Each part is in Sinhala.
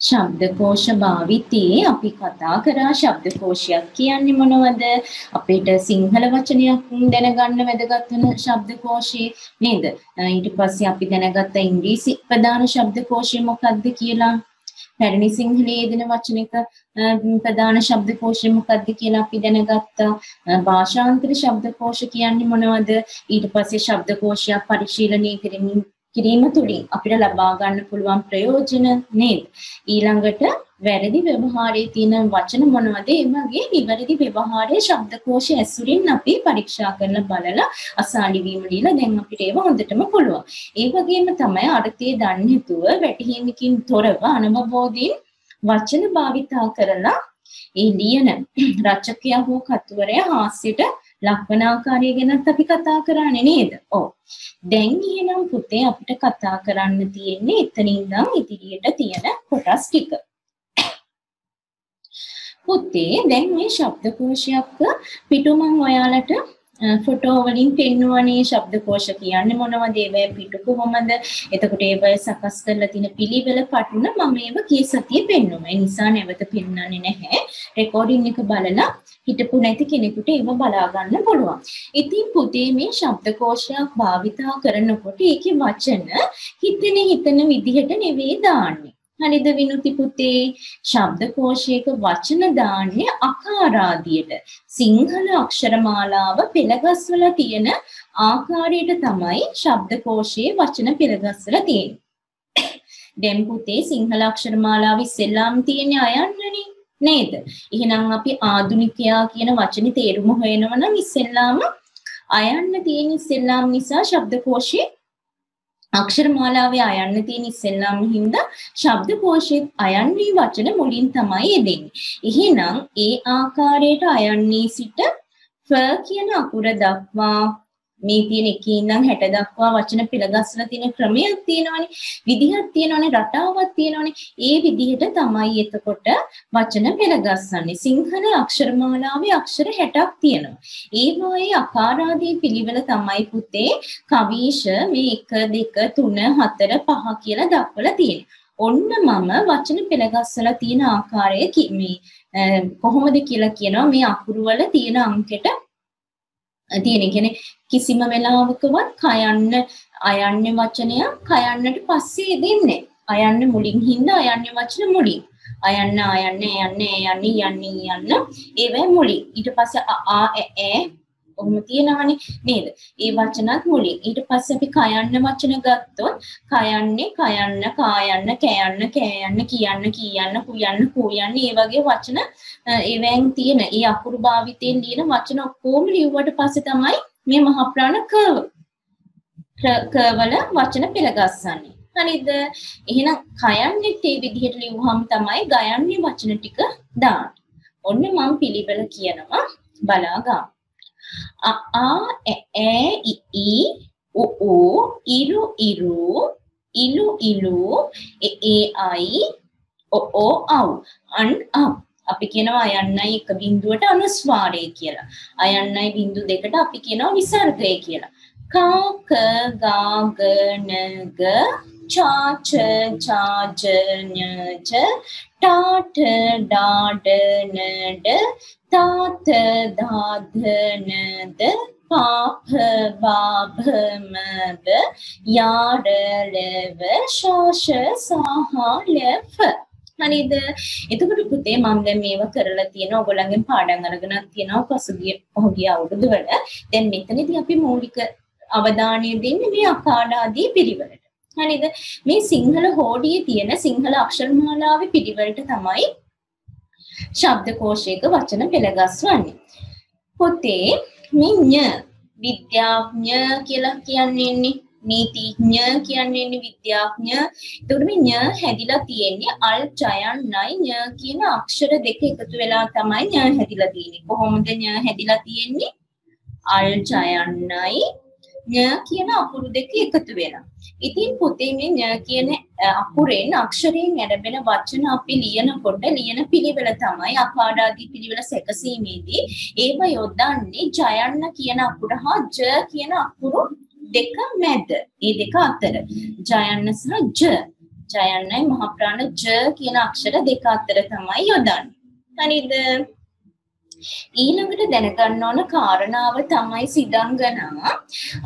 ශබ්දකෝෂ භාවිතයේ අපි කතා කරා ශබ්දකෝෂයක් කියන්නේ මොනවද? අපිට සිංහල වචනයක් දැනගන්න වැදගත් වෙන ශබ්දකෝෂේ නේද? ඊට පස්සේ අපි දැනගත්ත ඉංග්‍රීසි ප්‍රධාන ශබ්දකෝෂය මොකක්ද කියලා. පැරණි සිංහලයේ යෙදෙන වචනික ප්‍රධාන ශබ්දකෝෂය මොකක්ද කියලා අපි දැනගත්තා. භාෂාන්තර ශබ්දකෝෂ කියන්නේ මොනවද? ඊට පස්සේ ශබ්දකෝෂයක් පරිශීලනය කරමින් කිරීම තුළින් අපිට ලබා ගන්න පුළුවන් ප්‍රයෝජන නේද? ඊළඟට වැරදි ව්‍යවහාරයේ තියෙන වචන මොනවද? ඒ වගේ නිවැරදි ව්‍යවහාරයේ ශබ්දකෝෂය ඇසුරින් අපි පරීක්ෂා කරලා බලලා අසාලි වීම දීලා දැන් අපිට ඒව හොඳටම පුළුවන්. ඒ වගේම තමයි අර්ථය දන්නේ නැතුව වැටහීමකින් තොරව අනවබෝධයෙන් වචන භාවිතා කරලා ඒ ලියන රචකයා හෝ කතුවරයා හාස්‍යයට ලක්වන ආකාරය ගැනත් අපි කතා කරන්නේ නේද? ඔව්. දැන් එහෙනම් පුතේ අපිට කතා කරන්න තියෙන්නේ එතනින් ඉඳන් ඉදිරියට තියෙන කොටස් ටික. පුතේ දැන් මේ ශබ්දකෝෂයක් පිටු මම ඔයාලට ෆොටෝ වලින් පෙන්වන්නේ ශබ්දකෝෂ කියන්නේ මොනවද? ඒවැ පිටු කොහොමද? එතකොට ඒවැ සකස් කරලා තියෙන පිළිවෙල පටුන මම ඒව කී සතියේ පෙන්වනවා ඒ නිසා නැවත පෙන්වන්නේ නැහැ. රෙකෝඩින් එක බලලා හිටපු නැති කෙනෙකුට ඒව බලා ගන්න පුළුවන්. ඉතින් පුතේ මේ ශබ්දකෝෂයක් භාවිතා කරනකොට ඒකේ වචන හිතෙන හිතන විදිහට නෙවෙයි දාන්නේ. හරිද විනුති පුතේ? ශබ්දකෝෂයක වචන දාන්නේ අකාරාදියට. සිංහල අක්ෂරමාලාව පෙළගස්වල තියෙන ආකාරයට තමයි ශබ්දකෝෂයේ වචන පෙළගස්වල තියෙන්නේ. දැන් පුතේ සිංහල අක්ෂරමාලාව ඉස්සෙල්ලාම තියෙන අයන්නනේ නේද? එහෙනම් අපි ආදුනිකයා කියන වචනේ තේරුම හොයනවා නම් ඉස්සෙල්ලාම අයන්න තියෙන ඉස්සෙල්ලාම නිසා ශබ්දකෝෂයේ අක්ෂර මාලාවේ අයන්න තියෙන ඉස්සෙල්ලාම හින්දා ශබ්දකෝෂයේ අයන්නී වචන මුලින් තමයි එදෙන්නේ. එහෙනම් ඒ ආකාරයට අයන්නී සිට ෆ කියන අකුර දක්වා මේ තියෙන එකේ ඉඳන් 60 දක්වා වචන පෙළගස්සලා තියෙන ක්‍රමයක් තියෙනවනේ විදිහක් තියෙනවනේ රටාවක් තියෙනවනේ. ඒ විදිහට තමයි එතකොට වචන පෙළගස්සන්නේ සිංහල අක්ෂරමාලාවේ අක්ෂර 60ක් තියෙනවා. ඒ වගේ අකාරාදී පිළිවෙල තමයි පුතේ කවීෂ මේ 1 2 3 4 5 කියලා දක්වලා තියෙන්නේ. ඔන්න මම වචන පෙළගස්සලා තියෙන ආකාරය මේ කොහොමද කියලා කියනවා. මේ අකුරු වල තියෙන අංකෙට තියෙන කියන්නේ කිසිම වෙලාවකවත් කයන්න අයන්නේ වචනයක් කයන්නට පස්සේ දෙන්නේ. අයන්න මුලින් හින්දා අයන්නේ වචන මුලින්. අයන්න අයන්න යන්නේ යන්නේ යන්නේ යන්න ඒවැ මුලින්. ඊට පස්සේ ආ ඈ ඔහොම තියෙනවනේ නේද? ඒ වචනත් මුලින්. ඊට පස්සේ අපි කයන්න වචන ගත්තොත් කයන්නේ කයන්න කායන්න කෑයන්න කෑයන්න කියන්න කියන්න කුයන්න කූයන්න ඒ වගේ වචන ඒවෙන් තියෙන ඒ අකුරු භාවිතයෙන් ලියන වචන ඔක්කොම ලියුවට පස්සේ තමයි මේ මහ ප්‍රාණ කර්ව කර්වල වචන පෙළගස්සන්නේ. හරිද? එහෙනම් කයන්නෙත් ඒ විදිහට ලියුවහම තමයි ගයන්නේ වචන ටික දාන්න. ඔන්න මම පිළිවෙල කියනවා බලා ගන්න. A a e e i i u u iru iru ilu ilu e e i o o au an up අපි කියනවා අයන්නයි එක බිඳුවට අනුස්වාරය කියලා. අයන්නයි බිඳු දෙකට අපි කියනවා විසර්ගය කියලා. කා ක ගා ග න ග චා ච චා ජ ඤ ච ටා ඨ ඩා ඩ න ඩ තා ත ධා ධ න ද පාප බාභ මබ යාර ලෙව ශෝෂ සහ ලෙෆ හරිද? එතකොට පුතේ මම දැන් මේව කරලා තියෙනවා. ඔයගොල්ලන්ගෙන් පාඩම් අරගෙනත් තියෙනවා පසුගිය පහුගිය අවුරුදු වල. දැන් මෙතනදී අපි මූලික අවධානය දෙන්නේ මේ අකාඩාදී පිළිවෙලට. හරිද? මේ සිංහල හෝඩියේ තියෙන සිංහල අක්ෂරමාලාවේ පිළිවෙලට තමයි ශබ්දකෝෂයක වචන පෙළගස්වන්නේ. පොතේ මේ ඤ විද්‍යාඥ කියලා කියන්නේ නීතිඥ කියන්නේ විද්‍යාඥ. එතකොට මේ ඤ හැදිලා තියෙන්නේ අල් ජයන් නයි ඤ කියන අක්ෂර දෙක එකතු වෙලා තමයි ඤ හැදිලා තියෙන්නේ. කොහොමද ඤ හැදිලා තියෙන්නේ? අල් ජයන් නයි ඤ කියන අකුරු දෙක එකතු වෙලා. ඉතින් පුතේ මේ ඤ කියන අකුරෙන් අක්ෂරයෙන් ලැබෙන වචන අපි ලියනකොට ලියන පිළිවෙල තමයි අපාඩාදී පිළිවෙල සැකසීමේදී ඒව යොදන්නේ ජයන්න කියන අකුර හා ජ කියන අකුරු දෙක මැද. ඒ දෙක අතර. ජයන්න සහ ජ. ජයන්නයි මහ ප්‍රාණ ජ කියන අක්ෂර දෙක අතර තමයි යොදන්නේ. හරිද? ඊළඟට දැනගන්න ඕන කාරණාව තමයි සිදංගනා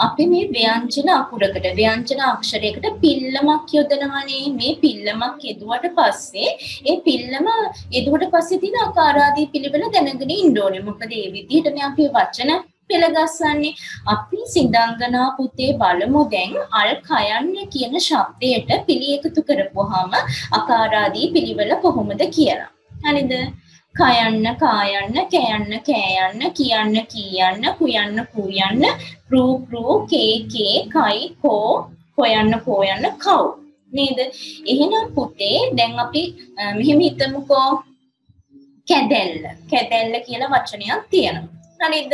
අපි මේ ව්‍යංජන අකුරකට ව්‍යංජන අක්ෂරයකට පිල්ලමක් යොදනවනේ. මේ පිල්ලමක් යෙදුවට පස්සේ ඒ පිල්ලම යෙදුවට පස්සේ තියෙන ආකාරාදී පිළිවෙල දැනගෙන ඉන්න ඕනේ. මොකද ඒ විදිහටනේ අපි වචන පෙළගස්සන්නේ අපි සිඳංගනා පුතේ බලමු. දැන් අල් කයන්න කියන ශබ්දයට පිළි එකතු කරපුවාම අකාරාදී පිළිවෙල කොහොමද කියලා. හරිද? කයන්න කායන්න කෑයන්න කෑයන්න කියන්න කීයන්න කුයන්න කූයන්න ප්‍රූ ප්‍රූ කේ කේ කයි කෝ හොයන්න කෝයන්න කව්. නේද? එහෙනම් පුතේ දැන් අපි මෙහෙම හිතමුකෝ. කැදැල්ල. කැදැල්ල කියලා වචනයක් තියෙනවා. හරිද?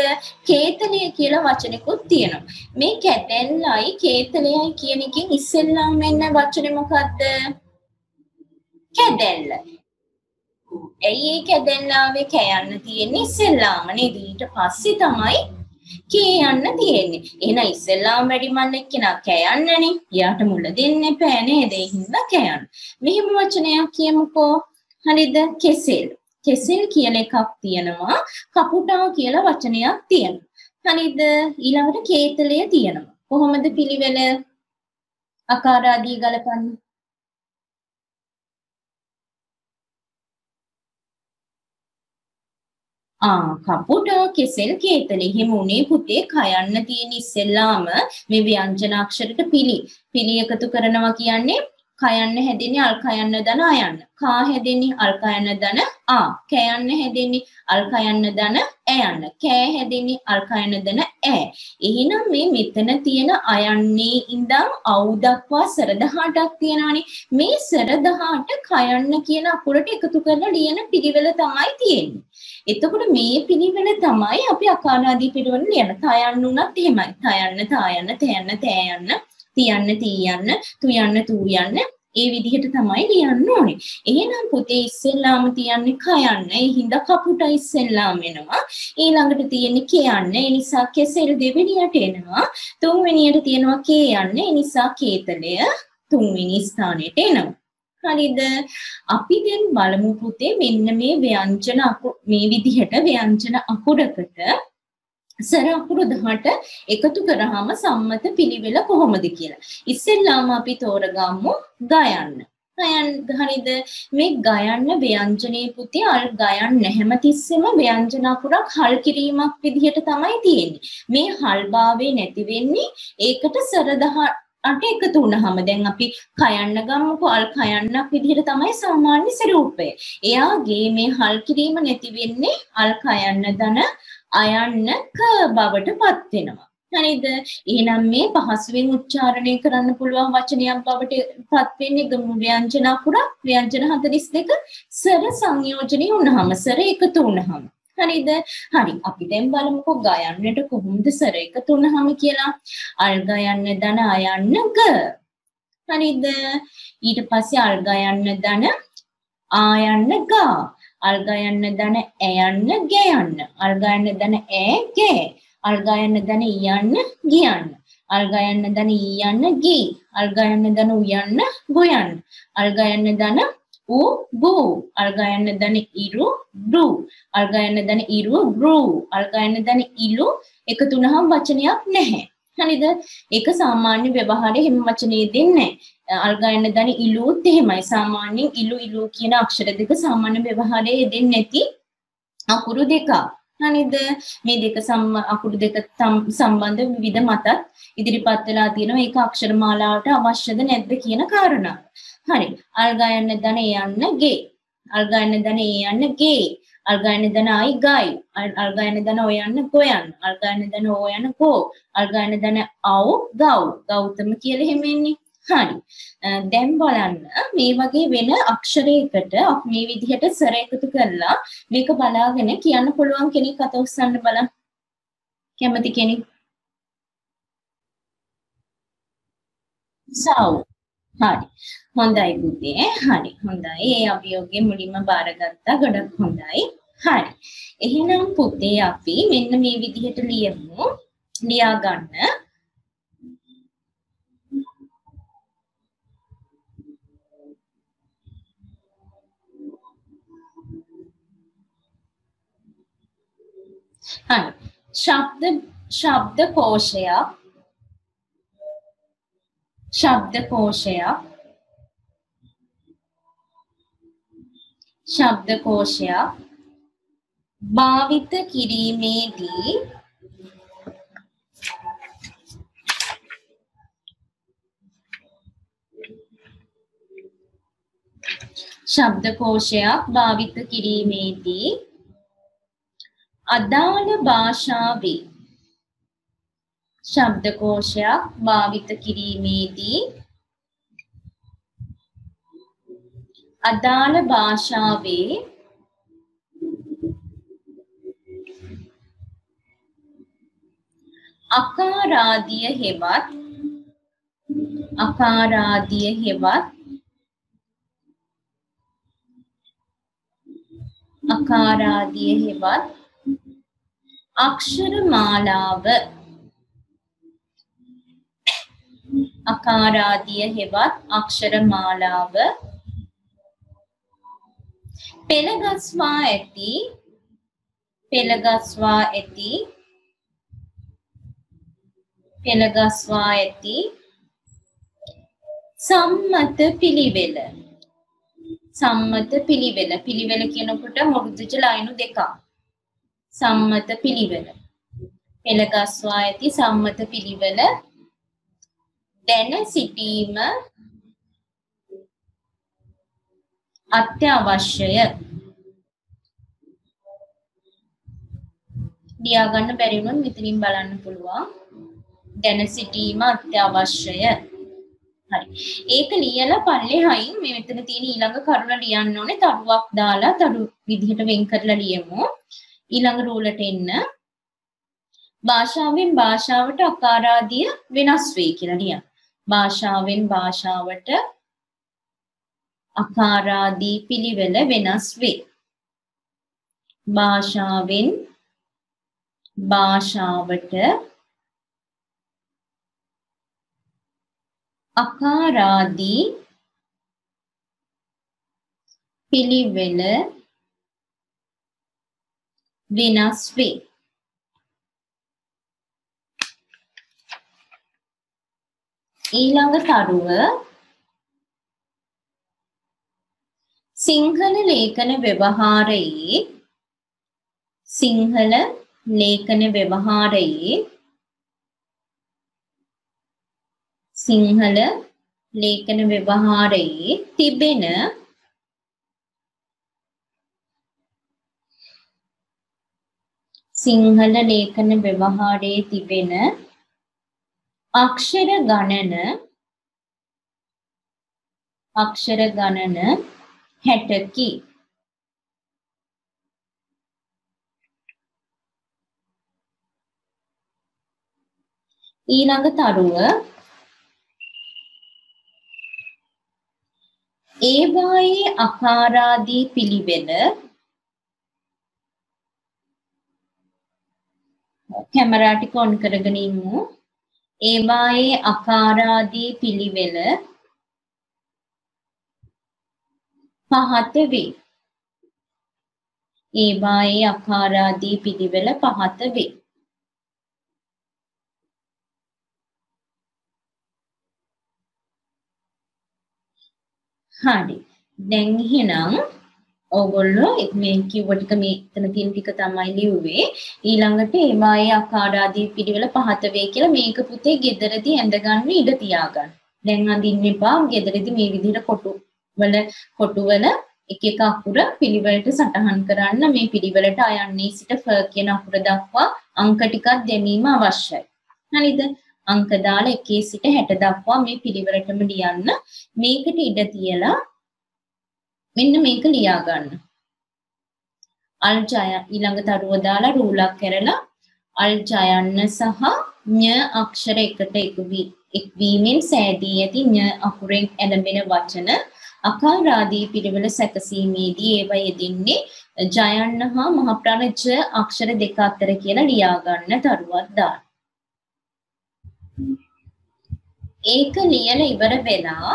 කේතනය කියලා වචනකුත් තියෙනවා. මේ කැදැල්ලයි කේතනයයි කියන එකෙන් ඉස්සෙල්ලාම එන්න වචනේ මොකද්ද? කැදැල්ල. ඇයි ඒ කැදැල්ලාවේ කෑයන්න තියෙන්නේ? ඉස්සෙල්ලාම නේද ඊට පස්සේ තමයි කියන්න තියෙන්නේ. එහෙනම් ඉස්සෙල්ලාම වැඩි මල්ලෙක් කෙනා කෑයන්නනේ. එයාට මුල දෙන්න එපා නේද ඒ හින්දා කෑයන්න. මෙහෙම වචනයක් කියමුකෝ. හරිද? කෙසෙල්. කෙසෙල් කියලා එකක් තියෙනවා. කපුටා කියලා වචනයක් තියෙනවා. හරිද? ඊළඟට කේතලය තියෙනවා. කොහොමද පිළිවෙල? අකාරාදී ගලපන්නේ? ආ කපුටා කෙසෙල් කේතල එහෙම උනේ පුතේ කයන්න තියෙන ඉස්සෙල්ලාම මේ ව්‍යංජන අක්ෂරයට පිළි. පිළි එකතු කරනවා කියන්නේ කයන්න හැදෙන්නේ අල් කයන්න දන අයන්න. කා හැදෙන්නේ අල් කයන්න දන ආ. කයන්න හැදෙන්නේ අල් කයන්න දන ඇයන්න. කෑ හැදෙන්නේ අල් කයන්න දන ඈ එහෙනම් මේ මෙතන තියෙන අයන්නේ ඉඳන් අවු දක්වා සර 18ක් තියෙනවානේ. මේ සර 18 කයන්න කියන අකුරට එකතු කරලා ලියන පිළිවෙල තමයි තියෙන්නේ. එතකොට මේ පිළිවෙල තමයි අපි අකාරාදී පිළිවෙල ලියන. තයන්න උනත් එහෙමයි. තයන්න, තායන්න, තෑයන්න, තෑයන්න, තියන්න, තීයන්න, තුයන්න, තූයන්න ඒ විදිහට තමයි ලියන්න ඕනේ. එහෙනම් පුතේ ඉස්සෙල්ලාම තියන්නේ කයන්න. ඒ හින්දා කපුට ඉස්සෙල්ලාම එනවා. ඊළඟට තියෙන්නේ කියන්න. ඒ නිසා කෙසෙල් දෙවෙනියට එනවා. තුන්වෙනියට තියෙනවා කේයන්න. ඒ නිසා කේතලය තුන්වෙනි ස්ථානයට එනවා. හරිද අපි දැන් බලමු පුතේ මෙන්න මේ ව්‍යංජන මේ විදිහට ව්‍යංජන අකුරකට සර අකුරු 18 එකතු කරාම සම්මත පිළිවෙල කොහොමද කියලා. ඉස්සෙල්ලාම අපි තෝරගමු ගයන්න. ගයන්න හරිද මේ ගයන්න ව්‍යංජනයේ පුතේ අල් ගයන්න හැමතිස්සෙම ව්‍යංජන අකුරක් හල් කිරීමක් විදිහට තමයි තියෙන්නේ. මේ හල්භාවයේ නැති වෙන්නේ ඒකට සර අට එකතු වුණාම දැන් අපි කයන්න ගමුකෝ අල් කයන්නක් විදිහට තමයි සාමාන්‍ය ස්වරූපය. එයාගේ මේ හල් කිරීම නැති වෙන්නේ අල් කයන්න දන අයන්න ක බවට පත් වෙනවා. හරිද? එහෙනම් මේ පහසුවෙන් උච්චාරණය කරන්න පුළුවන් වචනයක් බවට පත් වෙන්නේ ගමු ව්‍යංජන අකුර ව්‍යංජන 42 සර සංයෝජනය වුණාම සර එකතු වුණාම හරිද? හරි. අපි දැන් බලමුකෝ ගයන්නට කොහොමද සර එකතු වුනහම කියලා. අල් ගයන්න ධන අයන්න ග. හරිද? ඊට පස්සේ අල් ගයන්න ධන ආයන්න ගා. අල් ගයන්න ධන ඇයන්න ගයන්න. අල් ගයන්න ධන ඈ ගේ. අල් ගයන්න ධන ඊයන්න ගියන්න. අල් ගයන්න ධන ඊයන්න ගී. අල් ගයන්න ධන උයන්න ගොයන්න. අල් ගයන්න ධන උ බු. අල්ගයන්න දන ඉරු බ්‍රු අල්ගයන්න දන ඉරුව බ්‍රූ අල්ගයන්න දන ඉලු එකතු වුණාම වචනයක් නැහැ. හරිද? ඒක සාමාන්‍ය ව්‍යවහාරයේ හැම වචනේ දෙන්නේ අල්ගයන්න දන ඉලුත් එහෙමයි. සාමාන්‍යයෙන් ඉලු ඉලු කියන අක්ෂර දෙක සාමාන්‍ය ව්‍යවහාරයේ දෙන්නේ නැති අකුරු දෙකක්. හරිද? මේ දෙක අකුරු දෙක සම්බන්ධ විවිධ මතත් ඉදිරිපත් වෙලා තියෙනවා. ඒක අක්ෂර මාලාවට අවශ්‍යද නැද්ද කියන කාරණා. හරි. අල්ගයන්න දන යන්න ගේ. අල්ගයන්න දන යන්න ගේ. අල්ගයන්න දන අයි ගයි. අල්ගයන්න දන ඔයන්න ගොයන්. අල්ගයන්න දන ඕයන්න කෝ. අල්ගයන්න දන අව් ගව්. ගෞතම කියලා එහෙම එන්නේ. හරි. දැන් බලන්න මේ වගේ වෙන අක්ෂරයකට මේ විදිහට සර එකතු කරලා මේක බලාගෙන කියන්න පුළුවන් කෙනෙක් අත උස්සන්න බලන්න. කැමති කෙනෙක්? සව්. හරි. හොඳයි පුතේ. හරි. හොඳයි. ඒ අභියෝගේ මුලින්ම බාරගත්තා. ගොඩක් හොඳයි. හරි. එහෙනම් පුතේ අපි මෙන්න මේ විදිහට ලියමු. ලියා ගන්න. හරි. ශබ්ද ශබ්ද කෝෂයක් ශබ්ද කෝෂයක්. ශබ්ද කෝෂයක්. භාවිත කිරීමේදී ශබ්දකෝෂයක් භාවිත කිරීමේදී අදාළ භාෂාවේ ශබ්දකෝෂයක් භාවිත කිරීමේදී අදාළ භාෂාවේ අකාරාදිය හෙවත් අකාරාදිය හෙවත් අකාරාදිය හෙවත් අක්ෂර මාලාව අකාරාදිය හෙවත් අක්ෂර මාලාව පෙළගස්වා ඇති පෙළගස්වා ඇති පෙළගස්වා ඇති සම්මත පිළිවෙල. සම්මත පිළිවෙල. පිළිවෙල කියනකොට මුරුදුජ ලයිනු දෙකක්. සම්මත පිළිවෙල. පෙළගස්වා ඇති සම්මත පිළිවෙල. දැන සිටීම අත්‍යවශ්‍යය. ලියාගන්න බැරි වුණොත් මෙතනින් බලන්න පුළුවන්. දැන සිටීම අත්‍යවශ්‍යය. හරි. ඒක ලියලා පල්ලෙහායින් මේ මෙතන තියෙන ඊළඟ කරුණ ලියන්න ඕනේ. තරුවක් දාලා තරු විදිහට වෙන් කරලා ලියමු. ඊළඟ රූලට එන්න. භාෂාවෙන් භාෂාවට අකාරාදිය වෙනස් වෙයි කියලා ලියන්න. භාෂාවෙන් භාෂාවට අකාරාදී පිළිවෙල වෙනස් වේ. භාෂාවෙන් භාෂාවට අකාරාදී පිළිවෙල වෙනස් වේ. ඊළඟ තරුව සිංහල ලේඛන ව්‍යවහාරයේ සිංහල ලේඛන ව්‍යවහාරයේ සිංහල ලේඛන ව්‍යවහාරයේ තිබෙන සිංහල ලේඛන ව්‍යවහාරයේ තිබෙන අක්ෂර ගණන අක්ෂර ගණන හැටකි. ඊළඟ තරුව ඒවායේ අකාරාදී පිළිවෙල කැමරා ටික ඔන් කරගෙන ඉමු. ඒවායේ අකාරාදී පිළිවෙල පහත වේ. ඒවායේ අකාරාදී පිළිවෙල පහත වේ. හරි. දැන් එහෙනම් ඕගොල්ලෝ මේ කිව්ව ටික මේ එතන තියෙන ටික තමයි ලිව්වේ. ඊළඟට ඒවායේ අකාරාදී පිළිවෙල පහත වේ කියලා මේක පුතේ ගෙදරදී ඇඳගන්න ඉඩ තියාගන්න. දැන් අඳින්න එපා. ගෙදරදී මේ විදිහට කොටු වල කොටු වල එක එක අකුර පිළිවෙලට සටහන් කරන්න මේ පිළිවෙලට අයන්නේ සිට ෆ කියන අකුර දක්වා අංක ටිකක් දැමීම අවශ්‍යයි. හරිද? අංක දාලා 1 සිට 60 දක්වා මේ පිළිවෙලටම ලියන්න. මේකට ඉඩ තියලා මෙන්න මේක ලියා ගන්න. අල් ජය ඊළඟ තරුව දාලා රූලක් කරලා අල් ජයන්න සහ ඤ අක්ෂර එකට එක්වීමෙන් සෑදී ඇති ඤ අකුරෙන් ඇලඹෙන වචන අකාරාදී පිළිවෙල සැකසීමේදී ඒවා යෙදෙන්නේ ජයන්න හා මහප්‍රාණ ජ අක්ෂර දෙක අතර කියලා ලියා ගන්න තරුවක් දාන්න. ඒක ලියලා ඉවර වෙලා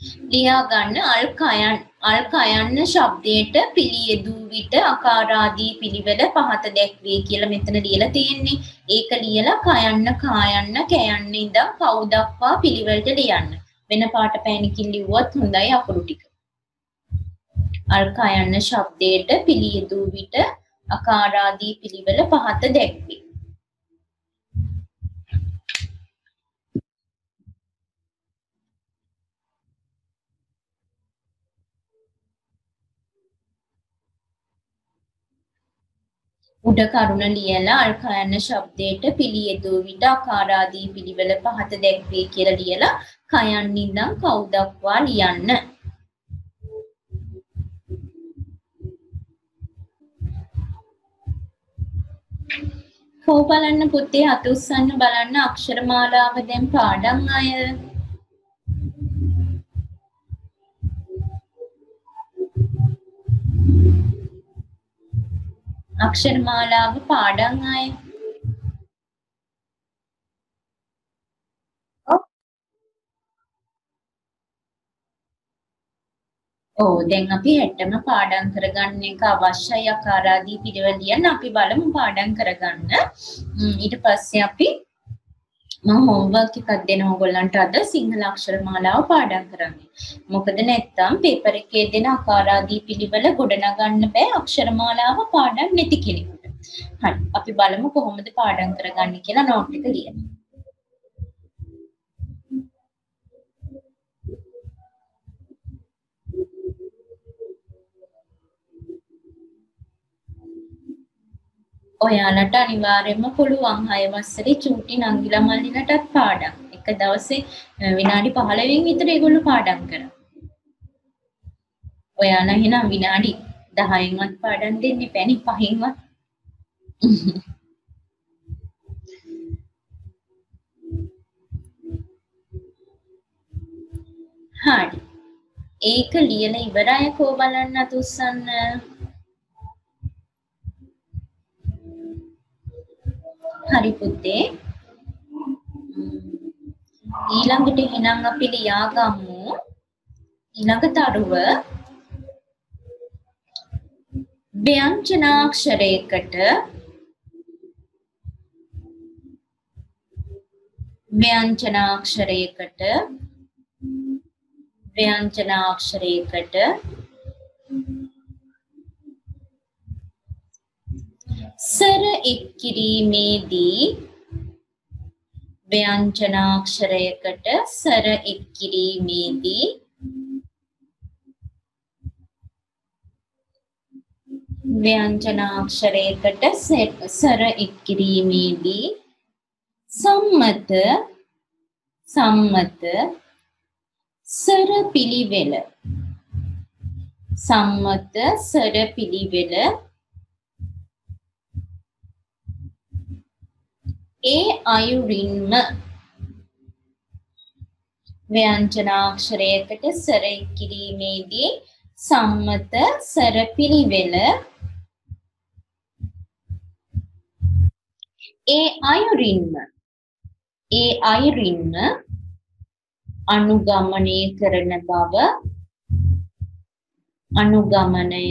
ලියා ගන්න අල් කයන් අල් කයන්න ශබ්දයට පිළියෙදූ විට අකාරාදී පිළිවෙල පහත දැක්වේ කියලා මෙතන ලියලා තියෙන්නේ. ඒක ලියලා කයන්න කායන්න කැයන්න ඉඳන් කව් දක්වා පිළිවෙලට ලියන්න. වෙන පාට පෑනකින් ලිව්වත් හොඳයි අකුරු ටික. අල් කයන්න ශබ්දයට පිළියෙදූ විට අකාරාදී පිළිවෙල පහත දැක්වේ. උඩ කරුණ ලියලා අල්කයන්න ශබ්දයට පිළියෙදූ විට අකාරාදී පිළිවෙල පහත දැක්වේ කියලා ලියලා කයන් ඉඳන් කව් දක්වා ලියන්න. කෝ බලන්න පුතේ අත උස්සන්න බලන්න අක්ෂර මාලාව දැන් පාඩම් අය අක්ෂර මාලාව පාඩම් අය ඔව්. දැන් අපි හැටම පාඩම් කරගන්න එක අවශ්‍යයි. අකාරාදී පිළිවෙල ලියන්න අපි බලමු පාඩම් කරගන්න. ඊට පස්සේ අපි මම හෝම්වර්ක් එකක් දෙනවා ඔයගොල්ලන්ට අද සිංහල අක්ෂර මාලාව පාඩම් කරන්න. මොකද නැත්තම් පේපර් එකේ දෙන අකාරාදී පිළිවෙල ගොඩනගන්න බෑ අක්ෂර මාලාව පාඩම් නැති කෙනෙකුට. හරි. අපි බලමු කොහොමද පාඩම් කරගන්නේ කියලා නෝට් එක ලියන්න. ඔයාලට අනිවාර්යයෙන්ම පුළුවන් 6 වසරේ චූටි නංගිලා මල්ලිලටත් පාඩම්. එක දවසේ විනාඩි 15න් විතර ඒගොල්ලෝ පාඩම් කරා. ඔයාලා එහෙනම් විනාඩි 10න්වත් පාඩම් දෙන්නේ පැණි 5න්වත්. හරි. ඒක ලියලා ඉවරයි කෝ බලන්න අතුස්සන්න. හරි පුතේ. ඊළඟට එහෙනම් අපි ලියාගමු ඊළඟ තරුව ව්‍යංජනාක්ෂරයකට ව්‍යංජනාක්ෂරයකට ව්‍යංජනාක්ෂරයකට සර එක් කිරීමේදී ව්‍යංජනාක්ෂරයකට සර එක් කිරීමේදී ව්‍යංජනාක්ෂරයකට සර එක් කිරීමේදී සම්මත සම්මත සර පිළිවෙල. සම්මත සර පිළිවෙල ඒ අයුරින්ම ව්‍යංජනාක්ෂරයකට සර කිරීමේදී සම්මත සර පිළිවෙල ඒ අයුරින්ම ඒ අයුරින්ම අනුගමනය කරන බව අනුගමනය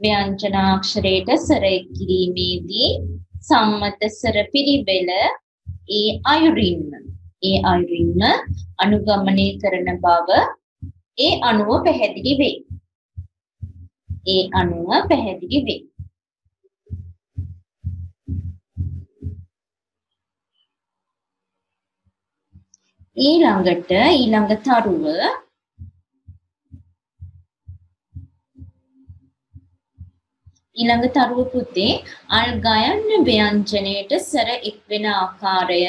ව්‍යංජනාක්ෂරයට සර කිරීමේදී සම්මත සර පිළිවෙල ඒ අයුරින්ම. ඒ අයුරින්ම අනුගමනය කරන බව ඒ අනුව පැහැදිලි වේ. ඒ අනුව පැහැදිලි වේ. ඊළඟට ඊළඟ තරුව ඊළඟ තරුව පුතේ අල් ගයන්න ව්‍යංජනයට සර එක්වෙන ආකාරය.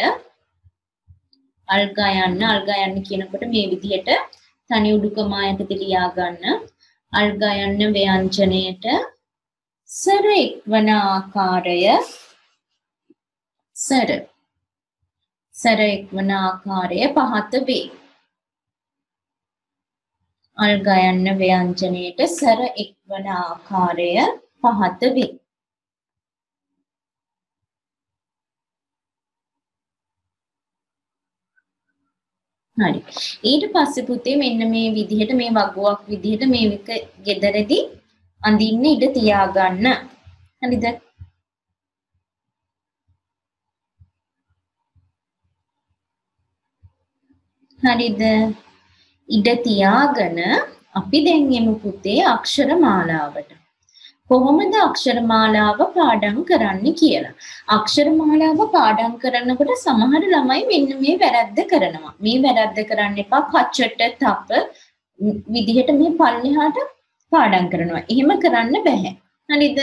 අල් ගයන්න අල් ගයන්න කියනකොට මේ විදිහට තනි උඩුකමායකද ලියා ගන්න අල් ගයන්න ව්‍යංජනයට සර එක්වන ආකාරය. සර. සර එක්වන ආකාරය පහත වේ. අල් ගයන්න ව්‍යංජනයට සර එක්වන ආකාරය. පහත වේ. හරි. ඊට පස්සේ පුතේ මෙන්න මේ විදිහට මේ වගුවක් විදිහට මේක ගෙදරදී අඳින්න ඉඩ තියාගන්න. හරිද? හරිද? ඉඩ තියාගෙන අපි දැන් යමු පුතේ අක්ෂර මාලාවට. කොහොමද අක්ෂර මාලාව පාඩම් කරන්න කියලා. අක්ෂර මාලාව පාඩම් කරනකොට සමහර ළමයි මෙන්න මේ වැරද්ද කරනවා. මේ වැරද්ද කරන්න එපා කච්චට තප විදිහට මේ පල්ලෙහාට පාඩම් කරනවා. එහෙම කරන්න බෑ. හරිද?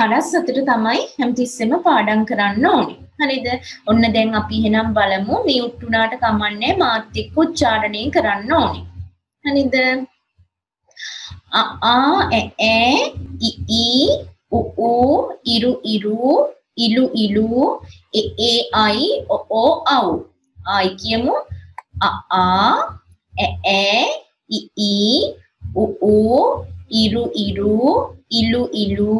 හරස් අතට තමයි හැමතිස්සෙම පාඩම් කරන්න ඕනේ. හරිද? ඔන්න දැන් අපි එහෙනම් බලමු මියුට් වුණාට කමන්නේ මාත් එක්ක උච්චාරණය කරන්න ඕනේ. හරිද? a a e e i i u u iru iru ilu ilu e e ai o o au ai kiemu a a e e i i u u iru iru ilu ilu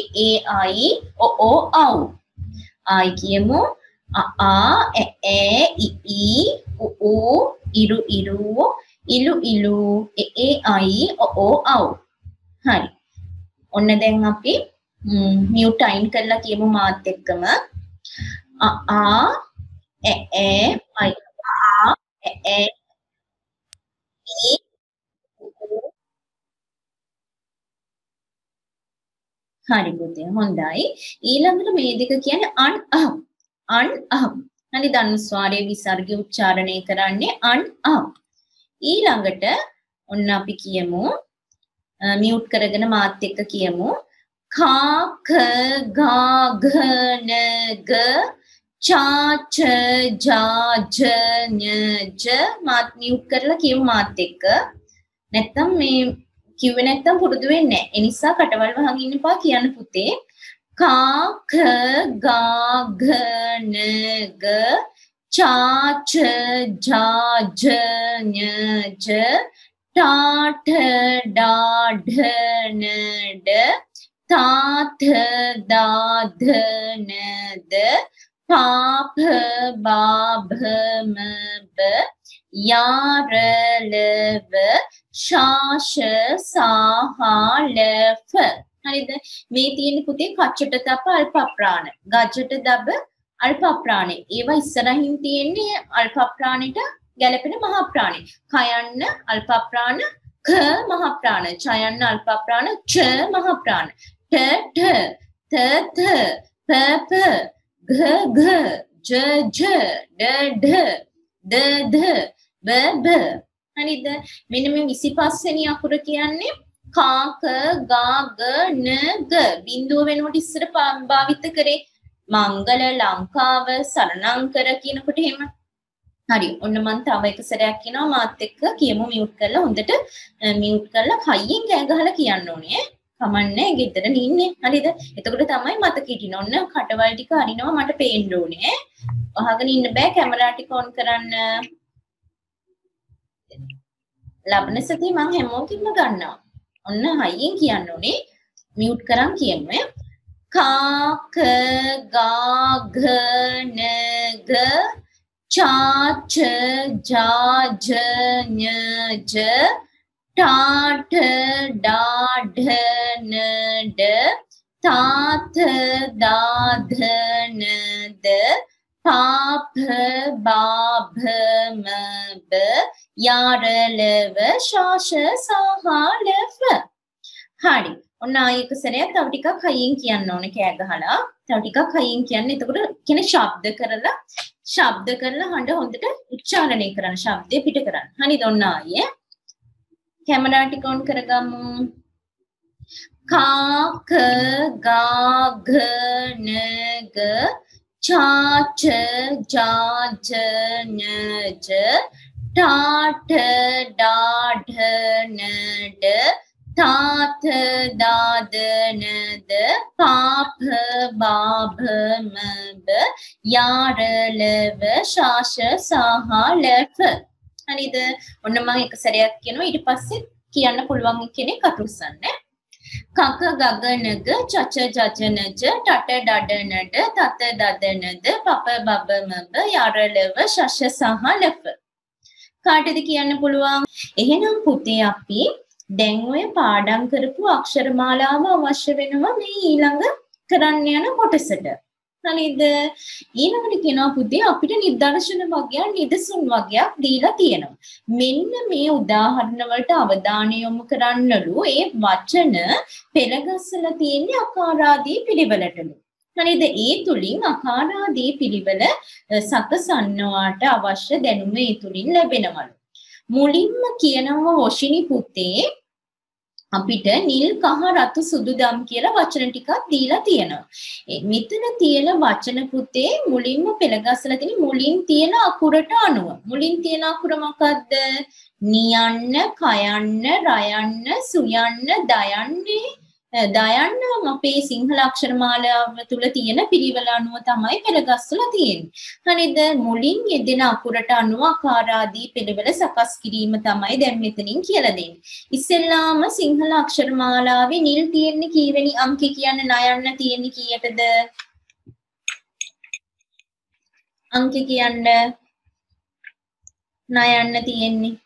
e e ai o o au ai kiemu a a e e i i u u iru, iru ඉලු ඉලු ඒ ඒ අයි ඕ අව් හරි. ඔන්න දැන් අපි මියුට් අයින් කරලා කියමු මාත් එක්කම. අ ආ එ ඒ අයි ආ එ ඒ ඊ හරි පුතේ හොඳයි. ඊළඟට මේ දෙක කියන්නේ අන් අහ් අන් අහ් හරි ධනුස්වාරයේ විසර්ගය උච්චාරණය කරන්නේ අන් අහ් ඊළඟට ඔන්න අපි කියමු මියුට් කරගෙන මාත් එක්ක කියමු කා ක ගා ග න ග චා ච ජා ජ ඤ ජ මාත් මියුට් කරලා කියමු මාත් එක්ක නැත්තම් මේ කිව්වේ නැත්තම් පුරුදු වෙන්නේ නැහැ. ඒ නිසා කටවල් වහන් ඉන්න එපා කියන්න පුතේ. කා ක ගා ග න ග சா ச ஜா ஜ ஞ ஜ டா ட டா ட ந ட தா த தா த ந த பா ப பா ப ம ப யா ர ல வ ஷா ஷ சா ஹா ல ஃப හරිද? මේ තියෙන පුතේ කච්චට තප අල්ප ප්‍රාණ ගජට දබ අල්ප ප්‍රාණය. ඒවා ඉස්සරහින් තියෙන්නේ අල්ප ප්‍රාණයට ගැලපෙන මහ ප්‍රාණය. කයන්න අල්ප ප්‍රාණ ක මහ ප්‍රාණ. චයන්න අල්ප ප්‍රාණ ච මහ ප්‍රාණ. ට ඨ ත ත ප ප ග ග ජ ජ ඩ ඩ ද ද බ බ හරිද මෙන්න මේ 25 වෙනි අකුර කියන්නේ කාක ගා ග න ග බිඳුව වෙනුවට ඉස්සර භාවිත කරේ මංගල ලංකාව සරණංකර කියනකොට එහෙම? හරි. ඔන්න මම තව එක සැරයක් කියනවා. මාත් එක්ක කියමු. මියුට් කරලා හොඳට මියුට් කරලා කයියෙන් කෑ ගහලා කියන්න ඕනේ. කමන්නේ ගෙදර ඉන්නේ හරිද? එතකොට තමයි මතක හිටින්න. ඔන්න කටවල් ටික අරිනවා මට පේන්න ඕනේ. වහගෙන ඉන්න බෑ. කැමරා ටික ඔන් කරන්න. ලබන සතිය මම හැමෝකින්ම ගන්නවා. ඔන්න හයියෙන් කියන්න ඕනේ. මියුට් කරන් කියමු. காக காக நக சாச்ச ஜாஜ ஞஜ டாட டாட நட தாத்த தாத நத பாப பாப மப யாரலவ சாஷ சாஹாலவ ஹாடி ඔන්න ආයෙක සැරයක් තව ටිකක් හයියෙන් කියන්න ඕනේ කෑ ගහලා. තව ටිකක් හයියෙන් කියන්නේ එතකොට කෙන ශබ්ද කරලා ශබ්ද කරලා හඬ හොඳට උච්චාරණය කරන්න. ශබ්දය පිට කරන්න. හරිද ඔන්න ආයෙ. කැමරා ටික ඔන් කරගමු. කා ක ගා ග න ග චා ච ජා ජ න ජ ටා ට ඩා ඩ න ඩ තාත දාද නද පාප බාභ මබ යාරලව ශාෂ සහ ලැෆ හරිද ඔන්න මම එක සැරයක් කියනවා. ඊට පස්සේ කියන්න පුළුවන් කෙනෙක් කටුස්සන්න කක ගගනග චච ජජනජ ටට ඩඩනඩ තත දදනද පප බබමබ යාරලව ශෂ සහ ලැෆ කාටද කියන්න පුළුවන්? එහෙනම් පුතේ අපි දැන් ඔය පාඩම් කරපු අක්ෂරමාලාව අවශ්‍ය වෙනවා මේ ඊළඟ කරන්න යන කොටසට. හරිද? ඊළඟට කියනවා පුතේ අපිට නිදර්ශන වගයක් නිදසුන් වගයක් දීලා තියෙනවා. මෙන්න මේ උදාහරණ වලට අවධානය යොමු කරන්නලු ඒ වචන පෙළගස්සලා තියෙන්නේ අකාරාදී පිළිවෙලටලු. හරිද? ඒ තුලින් අකාරාදී පිළිවෙල සකසන්නවාට අවශ්‍ය දැනුම ඒ තුලින් ලැබෙනවලු. මුලින්ම කියනවා වොෂිනි පුතේ අපිට නිල් කහ රතු සුදු දම් කියලා වචන ටිකක් දීලා තියෙනවා. මෙතන තියෙන වචන පුතේ මුලින්ම පෙළගස්සලා තියෙන මුලින් තියෙන අකුරට අනුව. මුලින් තියෙන අකුර මොකද්ද? නියන්න, කයන්න, රයන්න, සුයන්න, දයන්නේ දයන්න අපේ සිංහල අක්ෂර මාලාව තුල තියෙන පිළිවෙල අනුව තමයි පෙළගස්සලා තියෙන්නේ. හරිද? මුලින් යෙදෙන අකුරට අනුව ආකාරාදී පිළිවෙල සකස් කිරීම තමයි දැන් මෙතනින් කියලා දෙන්නේ. ඉස්සෙල්ලාම සිංහල අක්ෂර මාලාවේ නිල් තියෙන්නේ කීවෙනි අංකෙ කියන්න නයන්න තියෙන්නේ කීයටද? අංකෙ කියන්න නයන්න තියෙන්නේ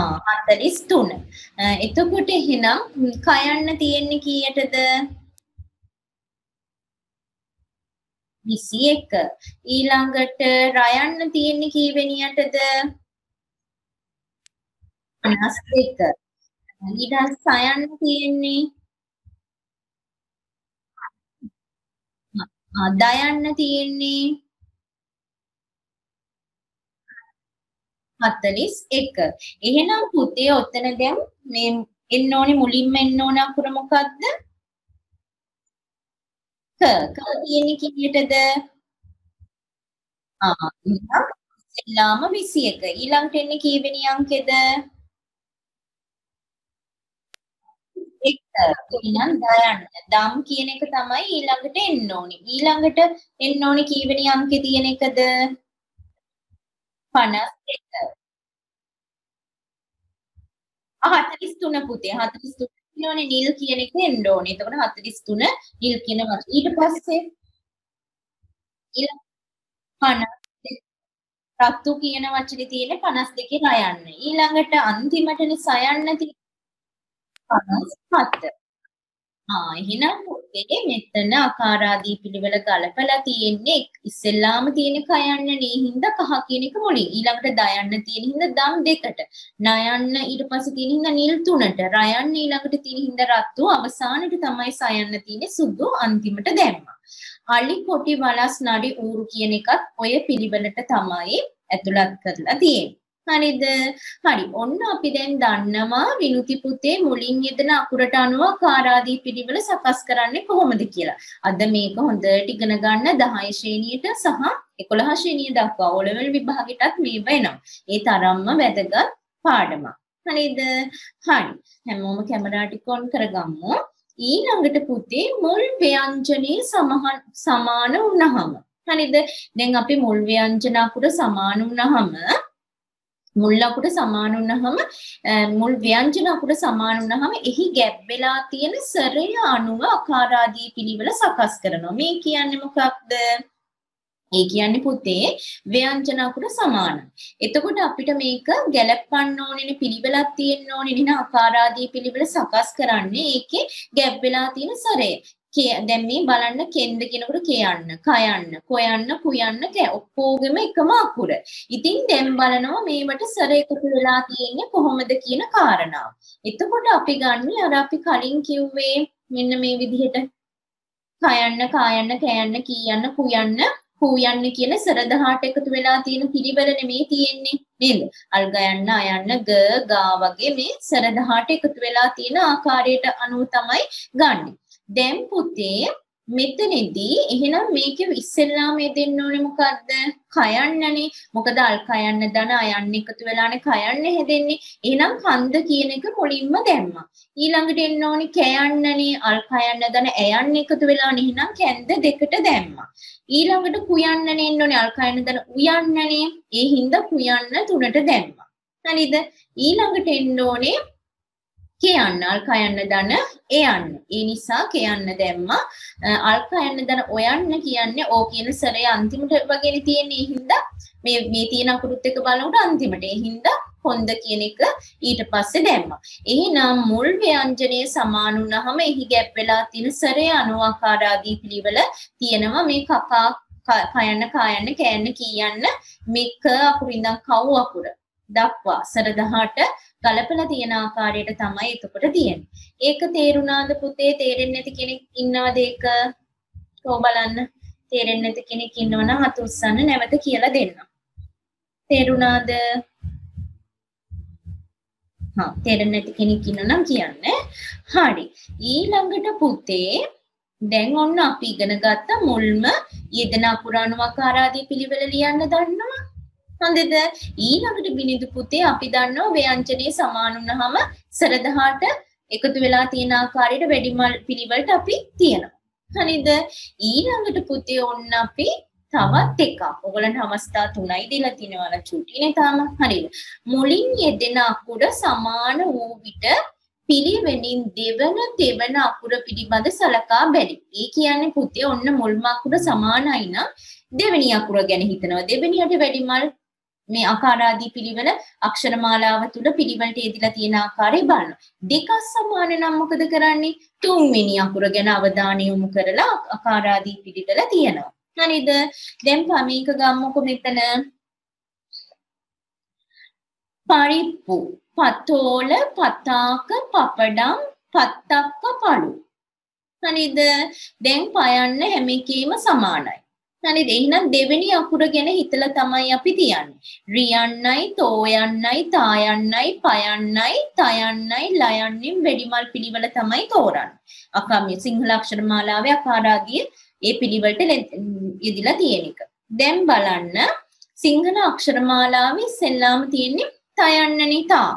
ආ 43. එතකොට එහෙනම් කයන්න තියෙන්නේ කීයටද? 21. ඊළඟට රයන්න තියෙන්නේ කීවෙනියටද? 52. ඊට සයන්න තියෙන්නේ දයන්න තියෙන්නේ 41. එහෙනම් පුතේ ඔතන දැන් මේ එන්න ඕනේ මුලින්ම එන්න ඕන අකුර මොකද්ද? ක. ක තියෙන්නේ කීයටද? ආ ඉස්සෙල්ලාම 21. ඊළඟට එන්නේ කීවෙනි අංකෙද? එක. එහෙනම් දයන්න. දම් කියන එක තමයි ඊළඟට එන්න ඕනේ. ඊළඟට එන්න ඕනේ කීවෙනි අංකේ තියෙන එකද? 51. ආ 43 පුතේ 43 කියනෝනේ නිල් කියන එක එන්න ඕනේ. එතකොට 43 නිල් කියන වචන. ඊට පස්සේ ඊළඟ 52 රතු කියන වචනේ තියෙන්නේ 52 රයන්න. ඊළඟට අන්තිමටනේ සයන්න තියෙන්නේ 57. ආ එහෙනම් පුතේ මෙතන ආකාරාදී පිළිවෙල ගලපලා තියෙන්නේ ඉස්සෙල්ලාම තියෙන කයන්න නේ හින්දා කහ කියන එක මුලින්. ඊළඟට දයන්න තියෙන හින්දා දම් දෙකට. නයන්න ඊට පස්සේ තියෙන හින්දා නිල් තුනට. රයන්න ඊළඟට තියෙන හින්දා රතු. අවසානට තමයි සයන්න තියෙන්නේ සුදු අන්තිමට දැම්මා. අලි කොටි වලස් නඩි ඌරු කියන එකත් ඔය පිළිවෙලට තමයි ඇතුළත් කරලා තියෙන්නේ. හරිද? හරි. ඔන්න අපි දැන් දන්නවා විනුති පුතේ මුලින් යෙදෙන අකුරට අනුව කාරාදී පිළිවෙල සකස් කරන්නේ කොහොමද කියලා. අද මේක හොඳට ඉගෙන ගන්න 10 ශ්‍රේණියට සහ 11 ශ්‍රේණිය දක්වා O level විභාගෙටත් මේව එනවා. ඒ තරම්ම වැදගත් පාඩමක්. හරිද? හරි. හැමෝම කැමරා ටික ඔන් කරගමු. ඊළඟට පුතේ මුල් ව්‍යංජනේ සමහන් සමාන වුණහම හරිද? දැන් අපි මුල් ව්‍යංජන අකුර සමාන වුණහම මුල් අකුර සමාන වුණාම මුල් ව්‍යංජන අකුර සමාන වුණාම එහි ගැප් වෙලා තියෙන සරය අණුව ආකාරාදී පිළිවෙල සකස් කරනවා. මේ කියන්නේ මොකක්ද? ඒ කියන්නේ පුතේ ව්‍යංජන අකුර සමානයි. එතකොට අපිට මේක ගැලපන්න ඕනේ පිළිවෙලක් තියෙන්න ඕනේ නේ ආකාරාදී පිළිවෙල සකස් කරන්නේ ඒකේ ගැප් වෙලා තියෙන සරය. දැන් මේ බලන්න කෙන්ද කියනකොට කයන්න, කයන්න, කොයන්න, කුයන්න කෑ ඔක්කොගෙම එකම අකුර. ඉතින් දැන් බලනවා මේවට සර එකතු වෙලා තියෙන්නේ කොහොමද කියන කාරණාව. එතකොට අපි ගන්න අර අපි කලින් කිව්වේ මෙන්න මේ විදිහට කයන්න, කායන්න, කෑයන්න, කීයන්න, කුයන්න, කූයන්න කියන සර 18 එකතු වෙලා තියෙන පිළිවෙල නෙමේ තියෙන්නේ නේද? අල් ගයන්න, අයන්න, ග, ගා වගේ මේ සර 18 එකතු වෙලා තියෙන ආකාරයට අනුව තමයි ගන්නේ. දැන් පුතේ මෙතනදී එහෙනම් මේක ඉස්සෙල්ලාම දෙන්න ඕනේ මොකද්ද? කයන්නනේ. මොකද අල් කයන්න දන අයන්න එකතු වෙලානේ කයන්න හැදෙන්නේ. එහෙනම් කන්ද කියන එක මුලින්ම දැම්මා. ඊළඟට එන්න ඕනේ කයන්නනේ අල් කයන්න දන ඇයන්න එකතු වෙලානේ. එහෙනම් කැන්ද දෙකට දැම්මා. ඊළඟට කුයන්නනේ එන්න ඕනේ අල් කයන්න දන උයන්නනේ. ඒ හින්දා කුයන්න තුනට දැම්මා. හරිද? ඊළඟට එන්න ඕනේ කියන්න අල් කයන්න දන එයන්න. ඒ නිසා කියන්න දැම්මා අල් කයන්න දන ඔයන්න කියන්නේ ඕ කියන සරේ අන්තිමට වගේ තියෙන්නේ හින්දා මේ මේ තියෙන අකුරුත් එක බලනකොට අන්තිමට ඒ හින්දා හොඳ කියන එක ඊට පස්සේ දැම්මා. එහෙනම් මුල් ව්‍යංජනයේ සමාන වුණාම එහි ගැප් වෙලා තියෙන සරේ අනුආකාර ආදී පිළිවෙල තියෙනවා. මේ කකා කයන්න කායන්න කෑන්න කියන්න මේක අකුරු ඉඳන් කව් අකුර දක්වා. සර 18 ගලපලා තියෙන ආකාරයට තමයි එතකොට තියෙන්නේ. ඒක තේරුණාද පුතේ තේරෙන්නේ නැති කෙනෙක් ඉන්නවද ඒක? කො බලන්න. තේරෙන්නේ නැති කෙනෙක් ඉන්නවනම් අත උස්සන්න නැවත කියලා දෙන්න. තේරුණාද? හා තේරෙන්නේ නැති කෙනෙක් ඉන්නවනම් කියන්න. හරි. ඊළඟට පුතේ දැන් ඔන්න අපි ඉගෙන ගත්ත මුල්ම යෙදෙන අපුරාණුවකාරාදී පිළිවෙල ලියන්න දන්නවා. හොඳද? ඊළඟට බිනිදු පුතේ අපි දන්නවා ව්‍යංජනයේ සමාන වුණාම සරදහාට එකතු වෙලා තියෙන ආකාරයට වැඩිමල් පිළිවෙලට අපි තියෙනවා. හරිද? ඊළඟට පුතේ ඔන්න අපි තවත් එකක්. ඔයගලන්ට අවස්ථා තුනයි දීලා තිනවලා චුටිනේ තාම. හරිද? මුලින් යෙදෙන අකුර සමාන වූ විට පිළිවෙලින් දෙවන තෙවන අකුර පිළිබඳ සලකා බැලි. ඒ කියන්නේ පුතේ ඔන්න මුල්ම අකුර සමානයි නම් දෙවෙනි අකුර ගැන හිතනවා. දෙවෙනියට වැඩිමල් මේ ආකාරාදී පිළිවෙල අක්ෂරමාලාව තුල පිළිවෙලට යෙදিলা තියෙන ආකාරය බලනවා. දෙකක් සමාන නම් මොකද කරන්නේ? තුන්වෙනි අකුර ගැන අවධානය යොමු කරලා ආකාරාදී පිළිවෙල තියෙනවා. හරිද? දැන් මේක ගම්මුකෝ මෙතන. පරිප්පු, පතෝල, පතාක, පපඩම්, පත්තක්ක පළු. හරිද? දැන් පයන්න හැම එකේම සමානයි. හරිද? එහෙනම් දෙවෙනි අකුර ගැන හිතලා තමයි අපි තියන්නේ. රියන්නයි, තෝයන්නයි, තායන්නයි, පයන්නයි, තයන්නයි, ලයන්නින් වෙඩිමල් පිළිවෙල තමයි තෝරන්නේ. අකම්‍ය සිංහල අක්ෂර මාලාවේ ආකාරාදී ඒ පිළිවෙලට යෙදිලා තියෙන එක. දැන් බලන්න සිංහල අක්ෂර මාලාවේ ඉස්සෙල්ලාම තියෙන්නේ තයන්නනේ තා.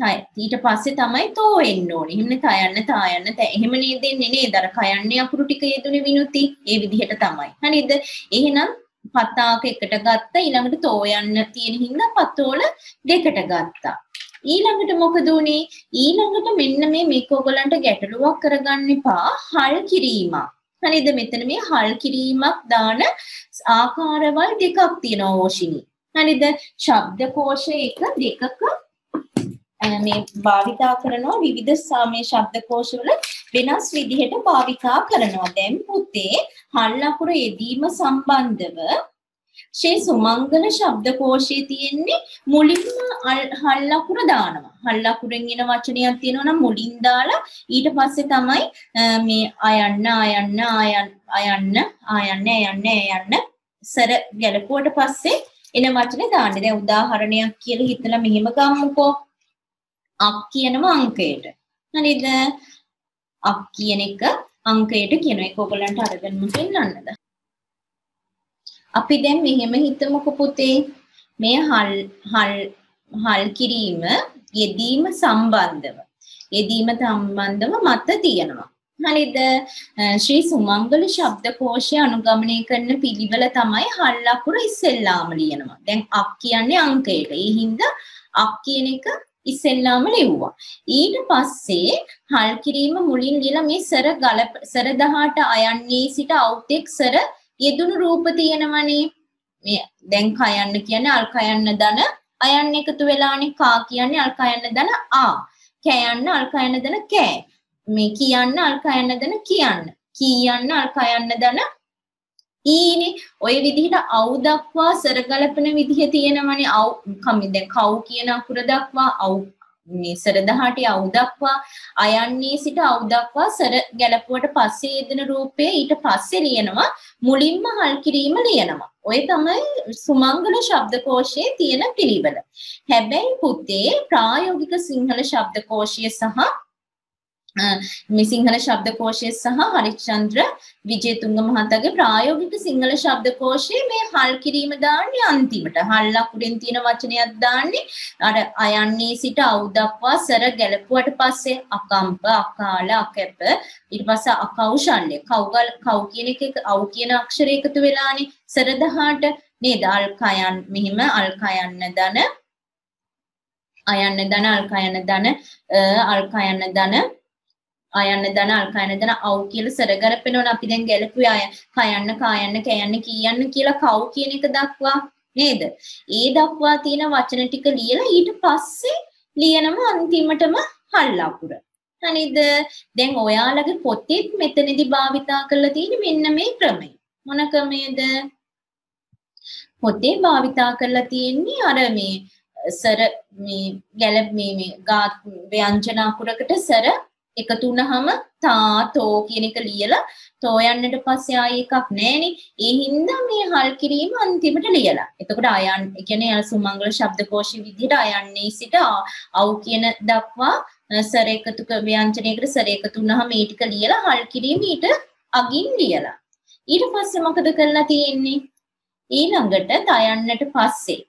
ඊට පස්සේ තමයි තෝ එන්න ඕනේ. එහෙමනේ තයන්න තායන්න එහෙම නේද දෙන්නේ නේද? අර කයන්නේ අකුරු ටික යෙදුනේ විනුති. ඒ විදිහට තමයි. හරිද? එහෙනම් පතාක එකට ගත්තා ඊළඟට තෝ යන්න තියෙන හින්දා පතෝල දෙකට ගත්තා. ඊළඟට මොකද උනේ? ඊළඟට මෙන්න මේ මේක ඔයගලන්ට ගැටලුවක් කරගන්න එපා. හල් කිරීමක්. හරිද? මෙතන මේ හල් කිරීමක් දාන ආකාරවල් දෙකක් තියෙනවා ඕෂිනි. හරිද? ශබ්දකෝෂ එක දෙකක මේ භාවිතා කරනවා විවිධ සාමය ශබ්දකෝෂවල වෙනස් විදිහට භාවිතා කරනවා. දැන් පුතේ හල් අකුර යෙදීම සම්බන්ධව ශේ සුමංගල ශබ්දකෝෂයේ තියෙන්නේ මුලින්ම හල් අකුර දානවා. හල් අකුරෙන් එන වචනයක් තියෙනවා නම් මුලින් දාලා ඊට පස්සේ තමයි මේ අයන්න අයන්න අයන්න අයන්න අයන්න යන්න යන්න සර ගැලපුවට පස්සේ එන වචනේ දාන්නේ. දැන් උදාහරණයක් කියලා හිතලා මෙහෙම ගමුකෝ. අක් කියනවා අංකයට. හරිද? අක් කියන එක අංකයට කියන එක ඔයගලන්ට අරගෙනම පෙන්නන්නද? අපි දැන් මෙහෙම හිතමුකෝ පුතේ. මේ හල් හල් හල් කිරීම යෙදීම සම්බන්ධව යෙදීම සම්බන්ධව මත තියෙනවා. හරිද? ශ්‍රී සුමංගල ශබ්දකෝෂය අනුගමනය කරන පිළිවෙල තමයි හල් අකුර ඉස්සෙල්ලාම ලියනවා. දැන් අක් කියන්නේ අංකයට. ඒ හින්දා අක් කියන එක ඉස්සෙල්ලාම ලිව්වා. ඊට පස්සේ හල් කිරීම මුලින් ලියලා මේ සර ගල සර 18 අයන්නේ සිට අවුතෙක් සර යෙදුණු රූප තියෙනවනේ. මේ දැන් කයන්න කියන්නේ අල් කයන්න දන අයන්න එකතු වෙලානේ කා කියන්නේ අල් කයන්න දන ආ. කෑයන්න අල් කයන්න දන කෑ. මේ කියන්න අල් කයන්න දන කියන්න. කීයන්න අල් කයන්න දන ඊනේ. ඔය විදිහට අව් දක්වා සරගලපන විදිහ තියෙනවනේ. අව් කමි දැන් කව් කියන අකුර දක්වා අව් මේ සර 18 අව් දක්වා අයන්නේ සිට අව් දක්වා සර ගැලපුවට පස්සේ යෙදෙන රූපය ඊට පස්සේ ලියනවා. මුලින්ම හල් කිරීම ලියනවා. ඔය තමයි සුමංගල ශබ්දකෝෂයේ තියෙන පිළිවෙල. හැබැයි පුතේ ප්‍රායෝගික සිංහල ශබ්දකෝෂය සහ මේ සිංහල ශබ්දකෝෂය සහ හරිචන්ද්‍ර විජේතුංග මහතාගේ ප්‍රායෝගික සිංහල ශබ්දකෝෂයේ මේ හල් කිරීම දාන්නේ අන්තිමට. හල් අකුරෙන් තියෙන වචනයක් දාන්නේ අර අයන්නේ සිට අව් දක්වා සර ගැලපුවට පස්සේ අකම්ප, අකාල, අකැප ඊට පස්සේ අකෞශල්‍ය. කව්ගල් කව් කියන එක අව් කියන අක්ෂරය එකතු වෙලානේ සර 18 නේද? අල් කයන් මෙහිම අල් කයන්න දන අයන්න ධන අල්කයන ධන අල්කයන ධන අයන්න ධන අල්කයන ධන අව් කියලා සර කරපෙනවනේ අපි දැන් ගැලපුවේ අය කයන්න කායන්න කයන්න කියන්න කියලා කව් කියන එක දක්වා නේද? ඒ දක්වා තියෙන වචන ටික ලියලා ඊට පස්සේ ලියනම අන්තිමටම හල්ලාපුර. හරිද? දැන් ඔයාලගේ පොතේත් මෙතනදී භාවිතා කරලා තියෙන මෙන්න මේ ක්‍රමය. මොන ක්‍රමයේද? පොතේ භාවිතා කරලා තියෙන්නේ අර මේ සර මේ ගැල මේ මේ ගා ව්‍යංජන අකුරකට සර එකතු වුනහම තා තෝ කියන එක ලියලා තෝ යන්නට පස්සේ ආයේ එකක් නැහනේ. ඒ හින්දා මේ හල් කිරීම අන්තිමට ලියලා. එතකොට අයන් ඒ කියන්නේ අර සුමංගල ශබ්දකෝෂ විදිහට අයන්නේ සිට අව් කියන දක්වා සර එකතු ව්‍යංජනයකට සර එකතු වුනහම ඒ ටික ලියලා හල් කිරීම ඊට අගින් ලියලා. ඊට පස්සේ මොකද කරලා තියෙන්නේ? ඊළඟට තයන්නට පස්සේ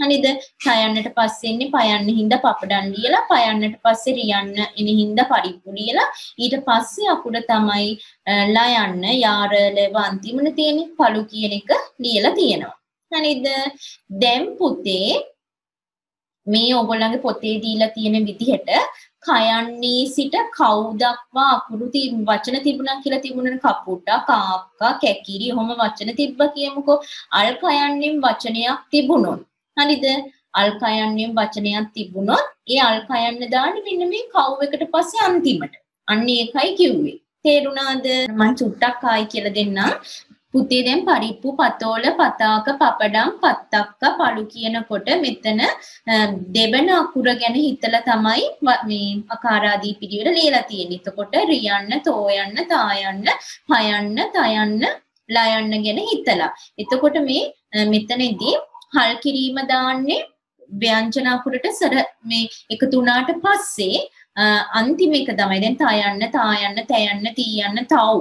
හරිද? තයන්නට පස්සේ ඉන්නේ පයන්න හින්දා පපඩන් ලියලා පයන්නට පස්සේ රියන්න එන හින්දා පරිප්පු ලියලා ඊට පස්සේ අකුර තමයි ලයන්න යාරලව අන්තිමනේ තියෙන පළු කියන එක ලියලා තියෙනවා. හරිද? දැන් පුතේ මේ ඔයගොල්ලන්ගේ පොතේ දීලා තියෙන විදිහට කයන්නේ සිට කවුදක්වා අකුරු වචන තිබුණා කියලා තිබුණනේ කපුටා කාක්කා කැකිරි ඔහොම වචන තිබ්බ කියමුකෝ. අල් කයන්නෙන් වචනයක් තිබුණොත් හරිද? අල් කයන්නෙන් වචනයක් තිබුණොත් ඒ අල් කයන්න දාන්නේ මෙන්න මේ කව් එකට පස්සේ අන්තිමට. අන්න ඒකයි කිව්වේ. තේරුණාද? මම චුට්ටක් ආයි කියලා දෙන්නම්. පුතේ දැන් පරිප්පු පතෝල පතාක පපඩම් පත්තක්ක පළු කියනකොට මෙතන දෙවන අකුර ගැන හිතලා තමයි මේ අකාරාදී පිළිවෙල ලියලා තියෙන්නේ. එතකොට රියන්න, තෝයන්න, තායන්න, පයන්න, තයන්න, ලයන්න ගැන හිතලා. එතකොට මේ මෙතනදී හල් කිරීම දාන්නේ ව්‍යංජන අකුරට සර මේ එකතු වුණාට පස්සේ අන්තිම එක තමයි. දැන් තායන්න, තායන්න, තයන්න, තීයන්න, තව්.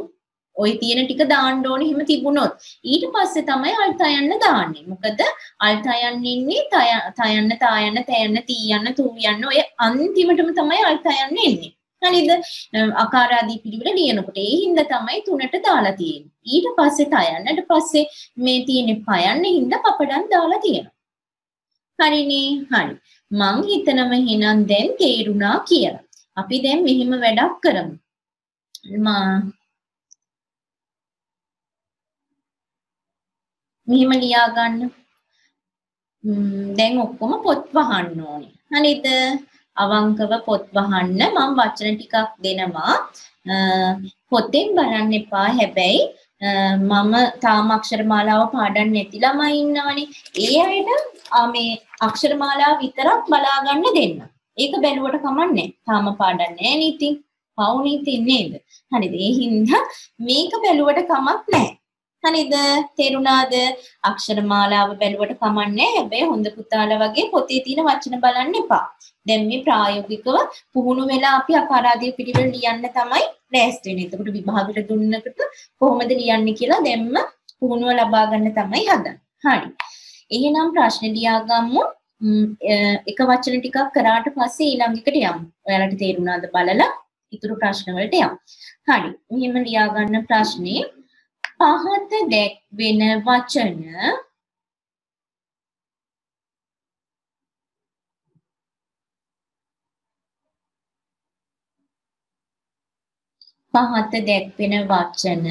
ওই තියෙන ටික දාන්න ඕනේ එහෙම තිබුණොත්. ඊට පස්සේ තමයි අල්තයන්න දාන්නේ. මොකද අල්තයන්න ඉන්නේ තයන්න තායන්න තයන්න තීයන්න තූයන්න ඔය අන්තිමටම තමයි අල්තයන්න එන්නේ. හරිද? අකාරාදී පිළිවෙල ලියනකොට ඒ හින්දා තමයි තුනට දාලා තියෙන්නේ. ඊට පස්සේ තයන්නට පස්සේ මේ තියෙන පයන්න හින්දා පපඩම් දාලා තියෙනවා. හරිනේ? හරි. මං හිතනම එහෙනම් දැන් තේරුණා කියලා. අපි දැන් මෙහෙම වැඩක් කරමු. මා මෙහෙම ලියා ගන්න. දැන් ඔක්කොම පොත් වහන්න ඕනේ. හරිද? අවංකව පොත් වහන්න මම වචන ටිකක් දෙනවා. පොතෙන් බලන්න එපා. හැබැයි මම තාම අක්ෂර මාලාව පාඩම් නැති ළමයි ඉන්නවනේ. ඒ අයට මේ අක්ෂර මාලාව විතරක් බලා ගන්න දෙන්න. ඒක බැලුවට කමන්නේ. තාම පාඩම් නැහැ නේ ඉතින්. පව් නීති නේද? හරිද? ඒ හින්දා මේක බැලුවට කමක් නැහැ. හරිද තේරුණාද? අක්ෂර මාලාව බැලුවට කමන්නේ හැබැයි හොඳ පුතාලා වගේ පොතේ තියෙන වචන බලන්න එපා. දැන් මේ ප්‍රායෝගිකව පුහුණු වෙලා අපි අකාරාදී පිළිවෙල ලියන්න තමයි ලෑස්ති වෙන්නේ. එතකොට විභාගෙට දුන්නකට කොහොමද ලියන්නේ කියලා දැම්ම පුහුණුව ලබා ගන්න තමයි හදන්නේ. හරි. එහෙනම් ප්‍රශ්න ලියා ගමු එක වචන ටිකක් කරාට පස්සේ ඊළඟ එකට යමු. ඔයාලට තේරුණාද බලලා? ඉතුරු ප්‍රශ්න වලට යමු. හරි. මෙහෙම ලියා ගන්න ප්‍රශ්නේ පහත දැක්වෙන වචන. පහත දැක්වෙන වචන.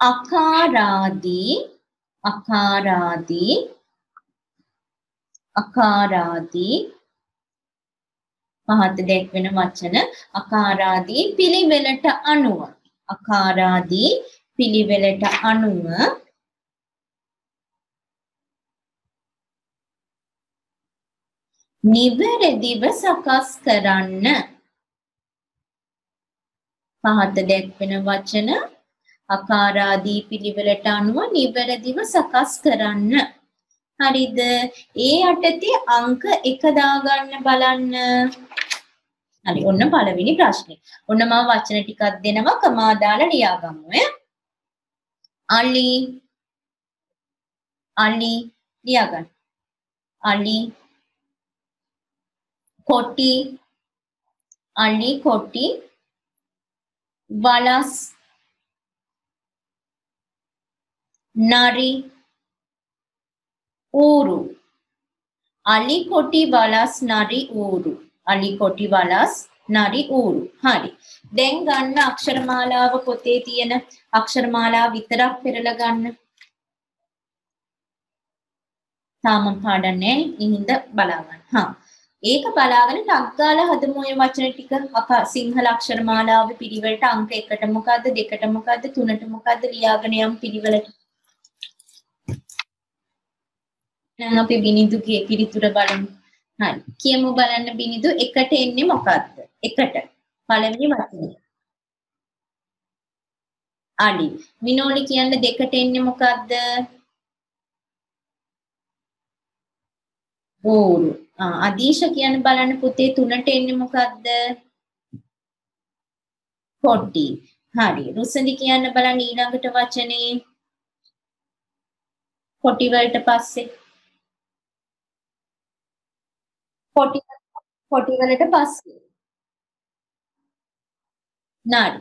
අකාරාදී අකාරාදී අකාරාදී පහත දැක්වෙන වචන අකාරාදී පිළිවෙලට අනුව. අකාරාදී පිළිවෙලට අනුව නිවැරදිව සකස් කරන්න. පහත දැක්වෙන වචන අකාරාදී පිළිවෙලට අනුව නිවැරදිව සකස් කරන්න. හරිද ඒ යටතේ අංක 1 දාගන්න බලන්න හරි ඔන්න පළවෙනි ප්‍රශ්නේ. ඔන්න මම වචන ටිකක් දෙනවා කමා දාලා ලියාගමු ඈ. අලි අලි ලියාගන්න. අලි කොටි අලි කොටි වලස් නරි ඌරු අලි කොටි වලස් නරි ඌරු. අලි කොටි වලස් නරි ඌරු. හරි. දැන් ගන්න අක්ෂරමාලාව පොතේ තියෙන අක්ෂරමාලාව විතරක් පෙරලා ගන්න. තාම පාඩම් නැහැ. ඉහිඳ බලා ගන්න. හා. ඒක බලාගෙන ටක් ගාලා හදමු ඔය වචන ටික අප සිංහල අක්ෂර මාලාවේ පිළිවෙලට අංක 1ට මොකද්ද 2ට මොකද්ද 3ට මොකද්ද ලියාගෙන යම් පිළිවෙලට දැන් අපි බිනිදුගේ පිළිතුර බලමු. හරි. කියමු බලන්න බිනිදු එකට එන්නේ මොකද්ද එකට. පළවෙනි වචනේ. අලි විනෝලි කියන්නේ දෙකට එන්නේ මොකද්ද ඌරු අදීශ කියන බලන්න පුතේ තුනට එන්නේ මොකක්ද? පොඩ්ඩි. හරි. රුසඳි කියන්න බලන්න ඊළඟට වචනේ. කොටි වලට පස්සේ. කොටි කොටි වලට පස්සේ නාඩි.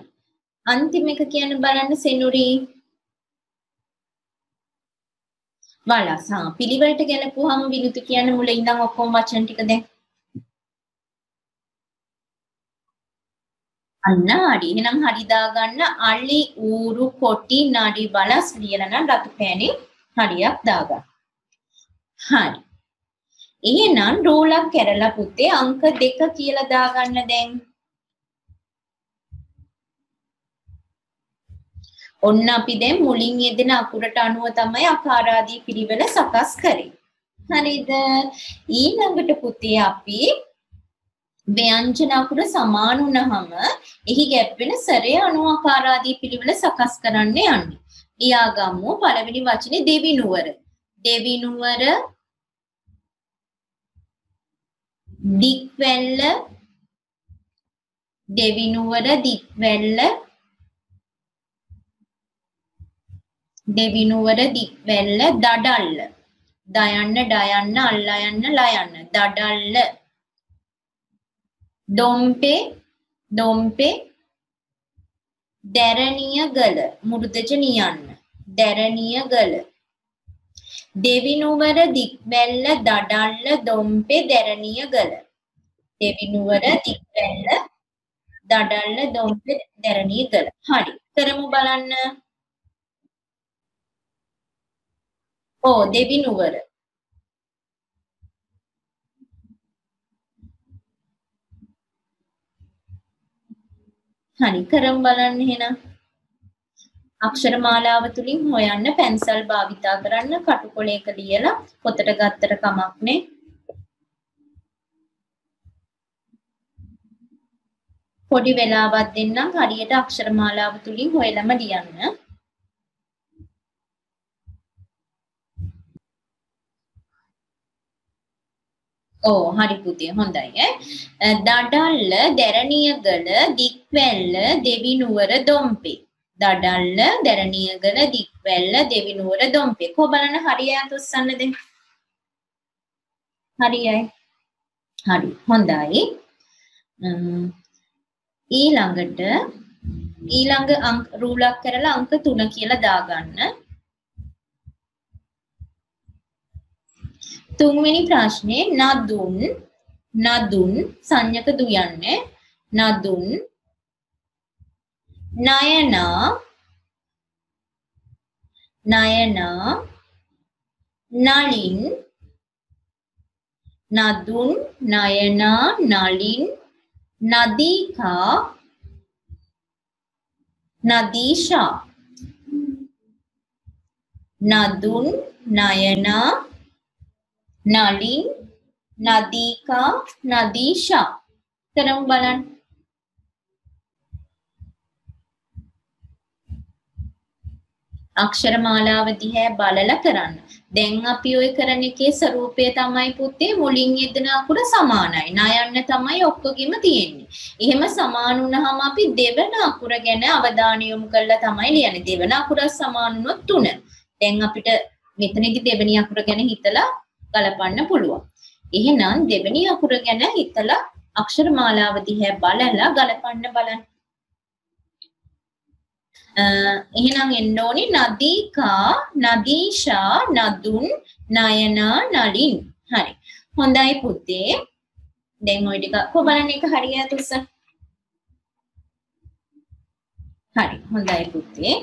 අන්තිම එක කියන්න බලන්න සෙනුරි වලස්. හා පිළිවෙලට ගෙනපුවාම විනුති කියන්නේ මුල ඉඳන් ඔක්කොම වචන ටික දැන්. අන්න හරි. එහෙනම් හරි දාගන්න අලි ඌරු කොටි නඩි වලස් ලියලා නම් රතු පෑනේ හරියක් දාගන්න. හරි. එහෙනම් රූලක් කැරලා පුතේ අංක දෙක කියලා දාගන්න දැන්. ඔන්න අපි දැන් මුලින් යෙදෙන අකුරට අනුව තමයි අකාරාදී පිළිවෙල සකස් කරේ. හරිද? ඊළඟට පුතේ අපි ව්‍යංජන අකුර සමාන වුණාම එහි ගැප්පෙන සරය අණු ආකාරාදී පිළිවෙල සකස් කරන්න යන්නේ. ලියාගමු පළවෙනි වචනේ දෙවිනුවර. දෙවිනුවර දික්වැල්ල දෙවිනුවර දික්වැල්ල දෙවිනුවර දික්වැල්ල දඩල්ල. දයන්න ඩයන්න අල්ලයන්න ලයන්න. දඩල්ල. දොම්පේ දොම්පේ. දැරණිය ගල මුරුදජ නියන්න. දැරණිය ගල දෙවිනුවර දික්වැල්ල දඩල්ල දොම්පේ දැරණිය ගල. දෙවිනුවර දික්වැල්ල දඩල්ල දොම්පේ දැරණිය ගල. හරි. කරමු බලන්න. ඕ දෙවිනුවර. හරි කරමු බලන්න එහෙනම්. අක්ෂර මාලාව තුලින් හොයන්න පැන්සල් භාවිතා කරන්න කටුකොලයක ලියලා පොතට ගත්තට කමක් නේ. පොඩි වෙලාවක් දෙන්නම් හරියට අක්ෂර මාලාව තුලින් හොයලම ලියන්න. ඕ හරි පුතේ හොඳයි ඈ. දඩල්ල දැරණියගල දික්වැල්ල දෙවිනුවර දොම්පේ. දඩල්ල දැරණියගල දික්වැල්ල දෙවිනුවර දොම්පේ. කො බලන්න හරියට උස්සන්න දෙන්න හරියයි. හරි. හොඳයි. ඊළඟට ඊළඟ අංක රූලක් කරලා අංක 3 කියලා දාගන්න. තුන්වෙනි ප්‍රශ්නේ නදුන් නදුන් සංඥක දු යන්නේ නදුන් නයනා නයනා නලින් නදුන් නයනා නලින් නදීකා නදීෂා නදුන් නයනා නලින් නදීකා නදීෂා කරමු බලන්න අක්ෂර මාලාව දිහා බලලා කරන්න. දැන් අපි ඔය කරන එකේ ස්වරූපය තමයි පුතේ මුලින් යෙදෙන අකුර සමානයි. ණයන්න තමයි ඔක්කොගෙම තියෙන්නේ. එහෙම සමාන වුණාම අපි දෙවන අකුර ගැන අවධානය යොමු කරලා තමයි ලියන්නේ. දෙවන අකුර සමාන වුණොත් 3. දැන් අපිට මෙතනදී දෙවෙනි අකුර ගැන හිතලා ගලපන්න පුළුවන්. එහෙනම් දෙවෙනි අකුර ගැන හිතලා අක්ෂර මාලාව දිහා බලලා ගලපන්න බලන්න. එහෙනම් එන්න ඕනි නදීකා නදීෂා නදුන් නයනා නලින් හරි හොඳයි පුතේ. දැන් ওই ටික කො බලන්න එක හරියට උස්ස. හරි හොඳයි පුතේ.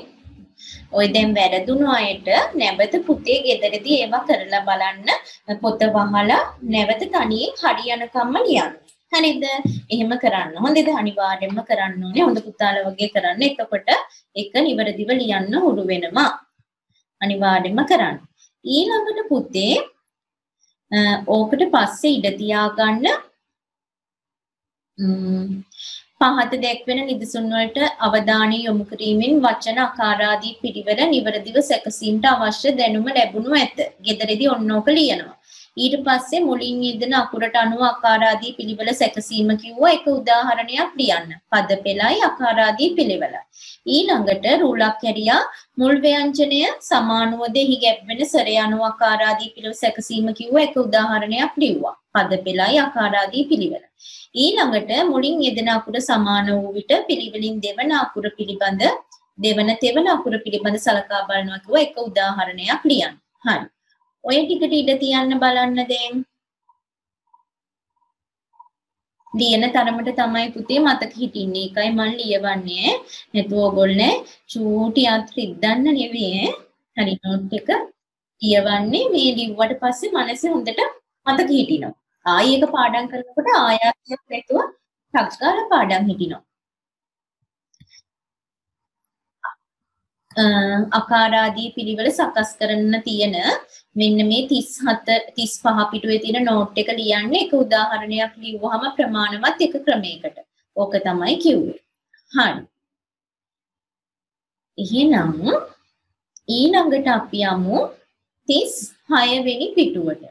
ඔය දැන් වැරදුණු අයට නැවත පුතේ ගෙදරදී ඒවා කරලා බලන්න පොත වහලා නැවත තනියෙන් හරියනකම්ම ලියන්න. හරිද? එහෙම කරන්න. හොඳද? අනිවාර්යෙන්ම කරන්න ඕනේ. හොඳ පුතාලා වගේ කරන්න. එතකොට එක නිවැරදිව ලියන්න හුරු වෙනවා. අනිවාර්යෙන්ම කරන්න. ඊළඟට පුතේ ඕකට පස්සේ ඉඩ තියාගන්න පහත දැක්වෙන නිදසුන් වලට අවධානය යොමු කිරීමෙන් වචන අකාරාදී පිළිවෙල නිවැරදිව සැකසීමට අවශ්‍ය දැනුම ලැබුණු ඇත. ගෙදරදී ඔන්නෝක ලියනවා. ඊට පස්සේ මුලින් යෙදෙන අකුරට අනුව අකාරාදී පිළිවෙල සැකසීම කිව්වා එක උදාහරණයක් ලියන්න. පද පෙළයි අකාරාදී පිළිවෙලයි. ඊළඟට රූලක් හැරියා මුල් ව්‍යංජනය සමානුව දෙහි ගැබ්වෙන සරය අනුව අකාරාදී පිළිවෙල සැකසීම කිව්වා එක උදාහරණයක් ලිව්වා. පද පෙළයි අකාරාදී පිළිවෙල. ඊළඟට මුලින් යෙදෙන අකුර සමාන වූ විට පිළිවෙලින් දෙවන අකුර පිළිබඳ දෙවන තෙවන අකුර පිළිබඳ සලකා බලනවා කිව්ව එක උදාහරණයක් ලියන්න. හරි. ඔය ටිකට ඉඩ තියන්න බලන්න දැන්. ලියන තරමට තමයි පුතේ මතක හිටින්නේ. ඒකයි මම ලියවන්නේ. නැතුව ඕගොල්ලෝ චූටි අත් රිද්දන්න නෙවෙයි. හරි නෝට් එක ලියවන්නේ මේ ලිව්වට පස්සේ මනසේ හොඳට මතක හිටිනවා. ආයි එක පාඩම් කරනකොට ආයාසයක් නැතුව ටක් ගාලා පාඩම් හිටිනවා. අකාරාදී පිළිවෙල සකස් කරන්න තියෙන මෙන්න මේ 37 35 පිටුවේ තියෙන නෝට් එක ලියන්න එක උදාහරණයක් ලිව්වහම ප්‍රමාණවත් එක ක්‍රමයකට. ඕක තමයි කිව්වේ. හරි. එහෙනම් ඊළඟට අපි යමු 36 වෙනි පිටුවට.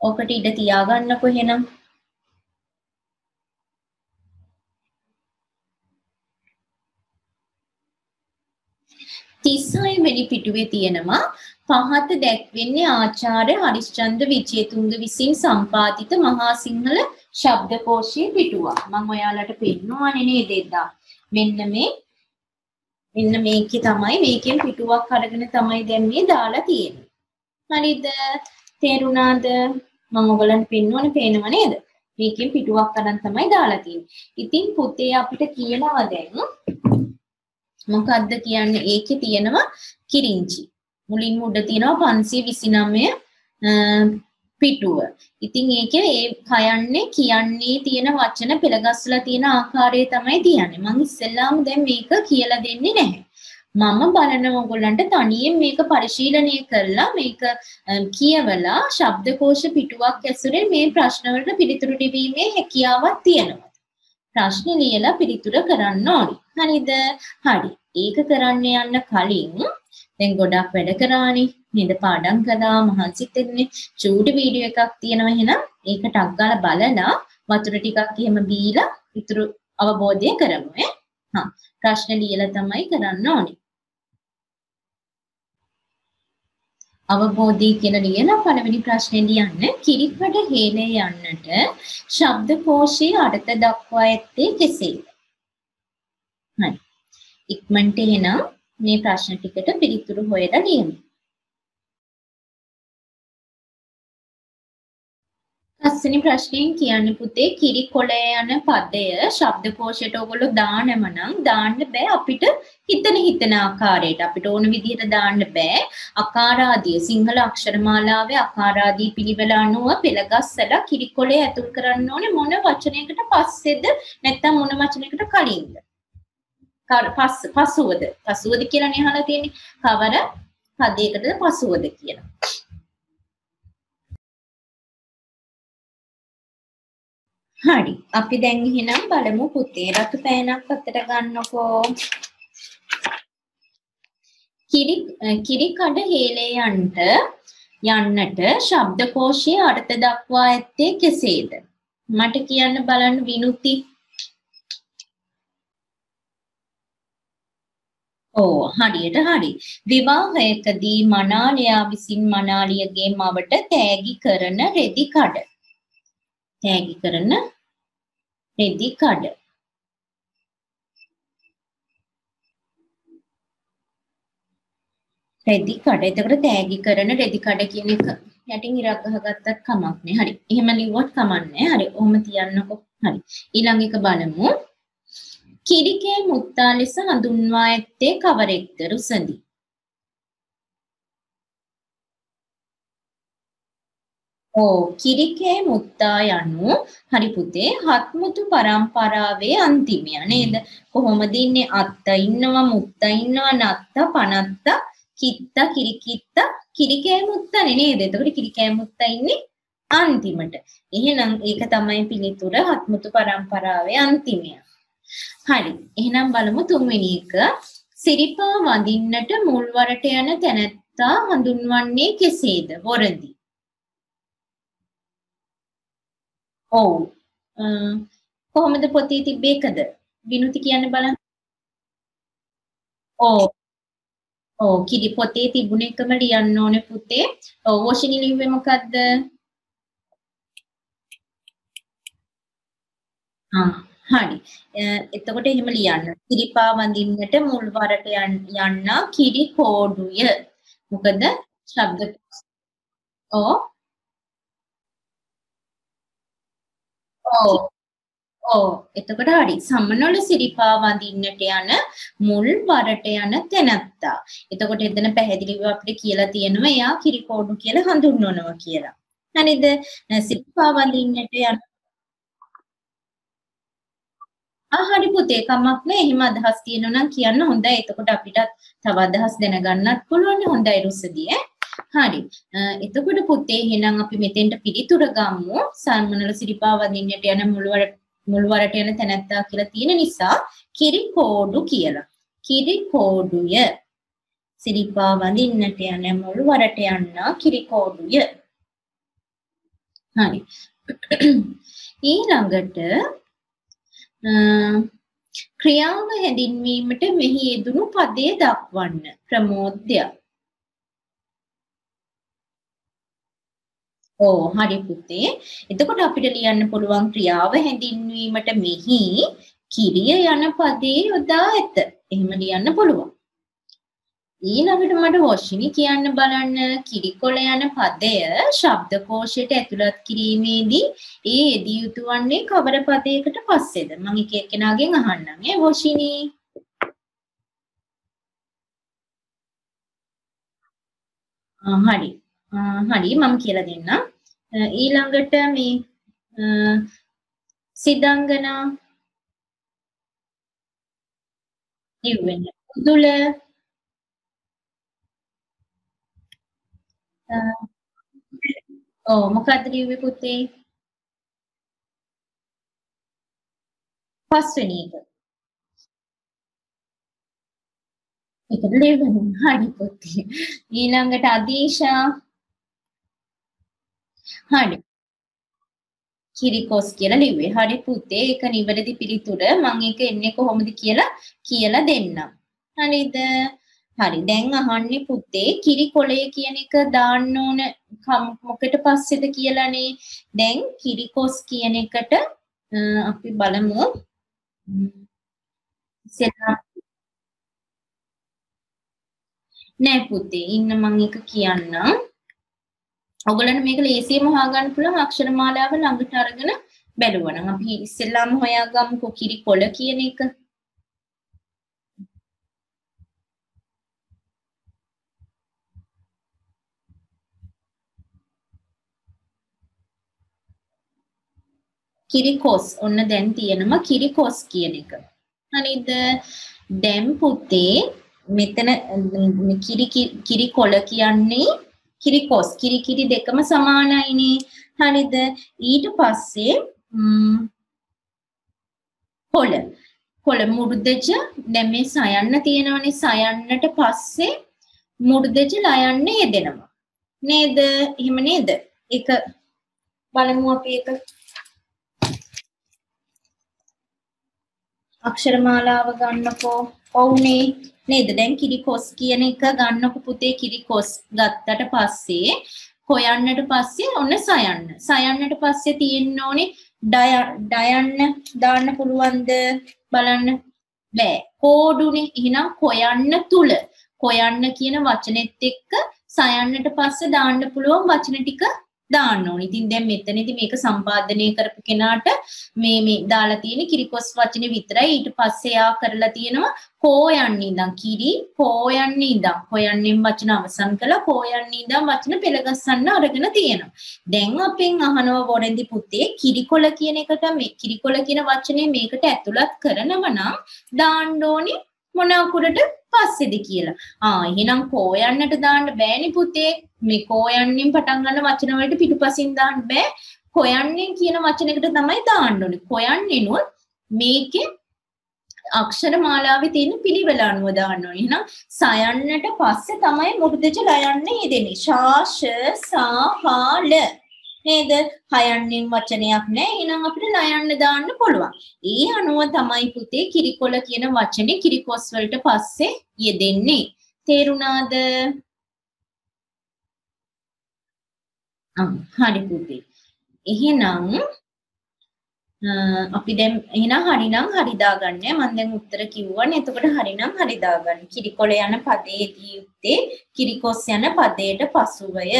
ඕකට ඉඩ තියාගන්නකො එහෙනම්. තිස්සයි වෙනි පිටුවේ තියෙනවා පහත දැක්වෙන්නේ ආචාර්ය හරිශ්චන්ද්‍ර විජේතුංග විසින් සම්පාදිත මහා සිංහල ශබ්දකෝෂයේ පිටුවක්. මම ඔයාලට පෙන්වන්නේ නේද එදා. මෙන්න මේ මෙන්න මේකේ තමයි මේකෙන් පිටුවක් අරගෙන තමයි දැන් මේ දාලා තියෙන්නේ. හරිද? තේරුණාද? මම ඔයගලන්ට පෙන්වන්න පේනව නේද? මේකෙන් පිටුවක් අරන් තමයි දාලා තියෙන්නේ. ඉතින් පුතේ අපිට කියනවා දැන් මොකද්ද කියන්නේ? ඒකේ තියෙනවා කිරිංචි. මුලින්ම උඩ තියෙනවා 529 පිටුව. ඉතින් ඒකේ ඒ කයන්නේ කියන්නේ තියෙන වචන පෙළගස්සලා තියෙන ආකාරය තමයි තියන්නේ. මම ඉස්සෙල්ලාම දැන් මේක කියලා දෙන්නේ නැහැ. මම බලන ඔයගොල්ලන්ට තනියෙන් මේක පරිශීලනය කරලා මේක කියවලා ශබ්දකෝෂ පිටුවක් ඇසුරෙන් මේ ප්‍රශ්න වලට පිළිතුරු දෙීමේ හැකියාවක් තියෙනවා. ප්‍රශ්න ලියලා පිළිතුර කරන්න ඕනි. හරිද? හරි. ඒක කරන්න යන්න කලින් දැන් ගොඩක් වැඩ කරානේ නේද පාඩම් කළා මහන්සිත් වෙන්නේ චූටි වීඩියෝ එකක් තියෙනවා එහෙනම් ඒක ටක් ගාලා බලලා වතුර ටිකක් එහෙම බීලා ඉතුරු අවබෝධය කරමු ඈ හා ප්‍රශ්න ලියලා තමයි කරන්න ඕනේ අවබෝධය කියලා ලියන පළවෙනි ප්‍රශ්නේ ලියන්න කිරිකඩ හේලේ යන්නට ශබ්දකෝෂයේ අර්ථ දක්වා ඇත්තේ කෙසේද? හරි. ඉක්මනට එහෙනම් මේ ප්‍රශ්න ටිකට පිළිතුරු හොයලා ලියමු. පස්වෙනි ප්‍රශ්නයෙන් කියන්න පුතේ කිරි කොළය යන පදය ශබ්දකෝෂයට ඔයගොල්ලෝ දානම නම් දාන්න බෑ අපිට හිතන හිතන ආකාරයට අපිට ඕන විදිහට දාන්න බෑ අකාරාදිය සිංහල අක්ෂරමාලාවේ අකාරාදී පිළිවෙල අනුව පෙළගස්සලා කිරි කොළය ඇතුල් කරන්න ඕනේ මොන වචනයකට පස්සේද නැත්නම් මොන වචනයකට කලින්ද පස් පසුවද පසුවද කියලානේ අහලා තියෙන්නේ කවර පදයකටද පසුවද කියලා හරි. අපි දැන් එහෙනම් බලමු පුතේ රතු පෑනක් අතට ගන්නකෝ. කිරි කිරි කඩ හේලයන්ට යන්නට ශබ්දකෝෂයේ අර්ථ දක්වා ඇත්තේ කෙසේද? මට කියන්න බලන්න විනුති. ඕ හරියට හරි. විවාහයකදී මනාලයා විසින් මනාලියගේ මවට තෑගි කරන රෙදි කඩ. තෑගි කරන රෙදි කඩ. රෙදි කඩ. එතකොට තෑගි කරන රෙදි කඩ කියන එක යටින් ඉරක් ගහගත්තත් කමක් නෑ. හරි. එහෙම ලිව්වොත් කමක් නෑ. හරි. ඔහොම තියන්නකො. හරි. ඊළඟ එක බලමු. කිරිකේ මුත්තා ලෙස හඳුන්වා ඇත්තේ කවරෙක්ද රුසඳි? ඕ කිරිකේ මුත්තා යනු හරි පුතේ හත්මුතු පරම්පරාවේ අන්තිමය නේද? කොහොමද ඉන්නේ? අත්ත ඉන්නවා මුත්තා ඉන්නවා නත්ත පනත්ත කිත්ත කිරිකිත්ත කිරිකේ මුත්තනේ නේද? එතකොට කිරිකේ මුත්තා ඉන්නේ අන්තිමට. එහෙනම් ඒක තමයි පිළිතුර හත්මුතු පරම්පරාවේ අන්තිමය. හරි එහෙනම් බලමු තුන්වෙනි එක සිරිපා වඳින්නට මුල්වරට යන තැනැත්තා හඳුන්වන්නේ කෙසේද වොරදි ඔව්. කොහොමද පොතේ තිබ්බේ එකද? විනුති කියන්න බලන්න. ඔව්. ඔව් කිරි පොතේ තිබුණ එකම ලියන්න ඕනේ පුතේ. ඔව් වොෂිනි ලිව්වේ මොකද්ද? ආ හරි. එතකොට එහෙම ලියන්න. කිරිපා වඳින්නට මුල් වරට යන්න කිරි කෝඩුය. මොකද ශබ්ද ඔව් ඔව්. ඔව්. එතකොට හරි. සමනොල සිරිපා වඳින්නට යන මුල් වරට යන තැනැත්තා. එතකොට එතන පැහැදිලිව අපිට කියලා තියෙනවා එයා කිරිකෝඩු කියලා හඳුන්වනවා කියලා. හරිද? සිරිපා වඳින්නට යන හරි පුතේ කමක් නෑ එහෙම අදහස් තියෙනවා නම් කියන්න හොඳයි එතකොට අපිට තව අදහස් දැනගන්නත් පුළුවන් හොඳයි රුසදී ඈ හරි. එතකොට පුතේ එහෙනම් අපි මෙතෙන්ට පිළිතුර ගමු. සම්මනල සිරිපා වදින්නට යන මුල්වර මුල්වරට යන තැනැත්තා කියලා තියෙන නිසා කිරි කෝඩු කියලා. කිරි කෝඩුය. සිරිපා වඳින්නට යන මුල්වරට යන්න කිරි කෝඩුය. හරි. ඊළඟට ක්‍රියාව හැඳින්වීමට මෙහි යෙදුණු පදය දක්වන්න ප්‍රමෝද්‍යයක්. ඕ හරි පුතේ. එතකොට අපිට ලියන්න පුළුවන් ක්‍රියාව හැඳින්වීමට මෙහි කිරිය යන පදේ යොදා ඇත. එහෙම ලියන්න පුළුවන්. ඊළඟට මට වොෂිනි කියන්න බලන්න කිරිකොල යන පදය ශබ්දකෝෂයට ඇතුළත් කිරීමේදී ඒ යෙදිය යුතු වන්නේ කවර පදයකට පස්සේද? මම එක එක්කෙනාගෙන් අහන්නම් ඈ වොෂිනි. හරි. හරි මම කියලා දෙන්නම්. ඊළඟට මේ සිදංගනා ඉවෙන්න. උදුල ඔව් මොකද්ද ලිව්වේ පුතේ? පස්වෙනි එක. ඒක ලියන්න හරි පුතේ. ඊළඟට අදීෂා හරි. කිරිකොස් කියලා ලිව්වේ. හරි පුතේ ඒක නිවැරදි පිළිතුර. මම ඒක එන්නේ කොහොමද කියලා කියලා දෙන්නම්. හරිද? හරි. දැන් අහන්නේ පුතේ කිරිකොලය කියන එක දාන්න ඕන මොකට පස්සේද කියලානේ. දැන් කිරිකොස් කියන එකට අපි බලමු. ඉස්සෙල්ලා නෑ පුතේ ඉන්න මම එක කියන්නම්. ඔයගලන්ට මේක ලේසියෙන්ම හොයාගන්න පුළුවන් අක්ෂර මාලාව ළඟට අරගෙන බැලුවනම් අපි ඉස්සෙල්ලාම හොයාගමුකෝ කිරි කොළ කියන එක. කිරිකොස්. ඔන්න දැන් තියෙනවා කිරිකොස් කියන එක. හරිද? දැන් පුතේ මෙතන කිරි කිරි කොළ කියන්නේ කිරිකොස්. කිරි කිරි දෙකම සමානයිනේ. හරිද? ඊට පස්සේ කොළ. කොළ මුරුදජ දැන් මේ සයන්න තියෙනවනේ. සයන්නට පස්සේ මුරුදජ ලයන්න යෙදෙනවා. නේද? එහෙම නේද? ඒක බලමු අපි ඒක. අක්ෂර මාලාව ගන්නකෝ. ඔව්නේ. නේද? දැන් කිරිකොස් කියන එක ගන්නකො පුතේ කිරිකොස් ගත්තට පස්සේ හොයන්නට පස්සේ ඔන්න සයන්න. සයන්නට පස්සේ තියෙන්න ඕනේ ඩයන්න දාන්න පුළුවන්ද? බලන්න. බෑ. කෝඩුනේ. එහෙනම් කොයන්න තුල. හොයන්න කියන වචනෙත් එක්ක සයන්නට පස්සේ දාන්න පුළුවන් වචන ටික දාන්න ඕනේ. ඉතින් දැන් මෙතනදී මේක සම්පාදනය කරපු කෙනාට මේ මේ දාලා තියෙන කිරිකොස් වචනේ විතරයි ඊට පස්සේ යා කරලා තියෙනවා හොයන්නේ ඉඳන් කිරි හොයන්නේ ඉඳන් හොයන්නේ වචන අවසන් කළා හොයන්නේ ඉඳන් වචන පෙළගස්සන්න අරගෙන තියෙනවා. දැන් අපෙන් අහනවා වොරෙන්දි පුතේ කිරිකොල කියන එකට මේ කිරිකොල කියන වචනේ මේකට ඇතුළත් කරනව නම් දාන්න ඕනේ මොන අකුරට පස්සේද කියලා. ආ එහෙනම් කෝයන්නට දාන්න බෑනේ පුතේ. මේ කෝයන්නෙන් පටන් ගන්න වචන වලට පිටුපසින් දාන්න බෑ. කොයන්නෙන් කියන වචනයකට තමයි දාන්න ඕනේ. කොයන්නෙනුත් මේකේ අක්ෂර මාලාවේ තියෙන පිළිවෙල අනුව දාන්න ඕනේ. එහෙනම් සයන්නට පස්සේ තමයි මුරුදෙච ලයන්නේ යෙදෙන්නේ. ශාෂ සා හා ල නේද? හයන්නෙන් වචනයක් නැහැ. එහෙනම් අපිට ලයන්න දාන්න පුළුවන්. ඒ අනුව තමයි පුතේ කිරිකොල කියන වචනේ කිරිකොස් වලට පස්සේ යෙදෙන්නේ. තේරුණාද? හරි පුතේ. එහෙනම් අපි දැන් එහෙනම් හරිනම් හරි දාගන්න. මම දැන් උත්තර කිව්වනේ. එතකොට හරිනම් හරි දාගන්න. කිරිකොල යන පදයේදී යුත්තේ කිරිකොස් යන පදයට පසුවය.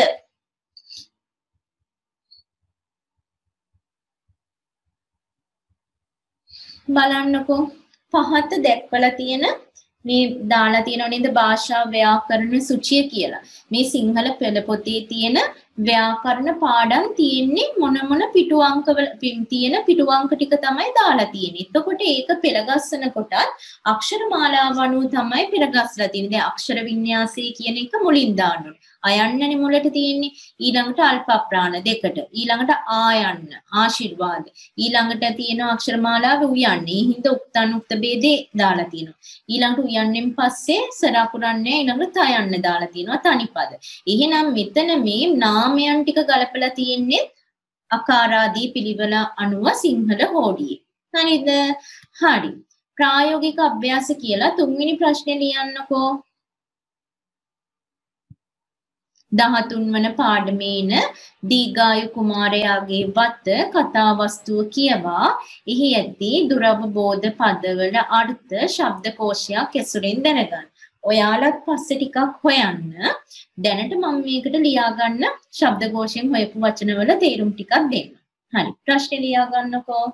බලන්නකෝ පහත දැක්වලා තියෙන මේ දාලා තියෙනව නේද භාෂා ව්‍යාකරණ සුචිය කියලා. මේ සිංහල පෙළ පොතේ තියෙන ව්‍යාකරණ පාඩම් තියෙන්නේ මොන මොන පිටු අංකවල තියෙන පිටු අංක ටික තමයි දාලා තියෙන්නේ. එතකොට ඒක පෙළගස්සන කොටත් අක්ෂර මාලාව අනුව තමයි පෙළගස්සලා තියෙන්නේ. දැන් අක්ෂර වින්‍යාසය කියන එක මුලින් දාන්න ඕනේ. අයන්නනේ මුලට තියෙන්නේ. ඊළඟට අල්ප ප්‍රාණ දෙකට. ඊළඟට ආයන්න ආශිර්වාද. ඊළඟට තියෙන අක්ෂර මාලාව උයන්නේ. හිඳ උක්තන් උක්ත ભેදේ දාලා තියෙනවා. ඊළඟට උයන්නෙන් පස්සේ සරකුරන්නේ ඊළඟට තයන්න දාලා තියෙනවා තනිපද. එහෙනම් මෙතන මේ නාමයන් ටික ගලපලා තියෙන්නේ අකාරාදී පිළිවෙල අනුව සිංහල හෝඩියේ. හරිද? හරි. ප්‍රායෝගික අභ්‍යාස කියලා තුන්වෙනි ප්‍රශ්නේ ලියන්නකෝ. 13 වන පාඩමේන දීගායු කුමාරයාගේ වත කතා වස්තුව කියවා එහි ඇති දුරවබෝධ පදවල අර්ථ ශබ්දකෝෂයක් ඇසුරින් දැනගන්න. ඔයාලත් පස්සේ ටිකක් හොයන්න. දැනට මම මේකට ලියාගන්න ශබ්දකෝෂයෙන් හොයපු වචනවල තේරුම් ටිකක් දෙන්න. හරි. ප්‍රශ්නේ ලියා ගන්නකෝ.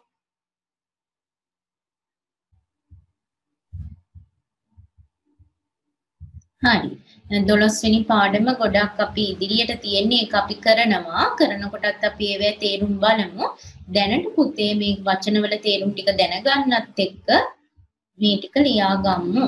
හරි. දොළොස්වෙනි පාඩම ගොඩක් අපි ඉදිරියට තියෙන්නේ ඒක අපි කරනවා. කරනකොටත් අපි ඒවැ තේරුම් බලමු. දැනට පුතේ මේ වචනවල තේරුම් ටික දැනගන්නත් එක්ක මේ ටික ලියාගමු.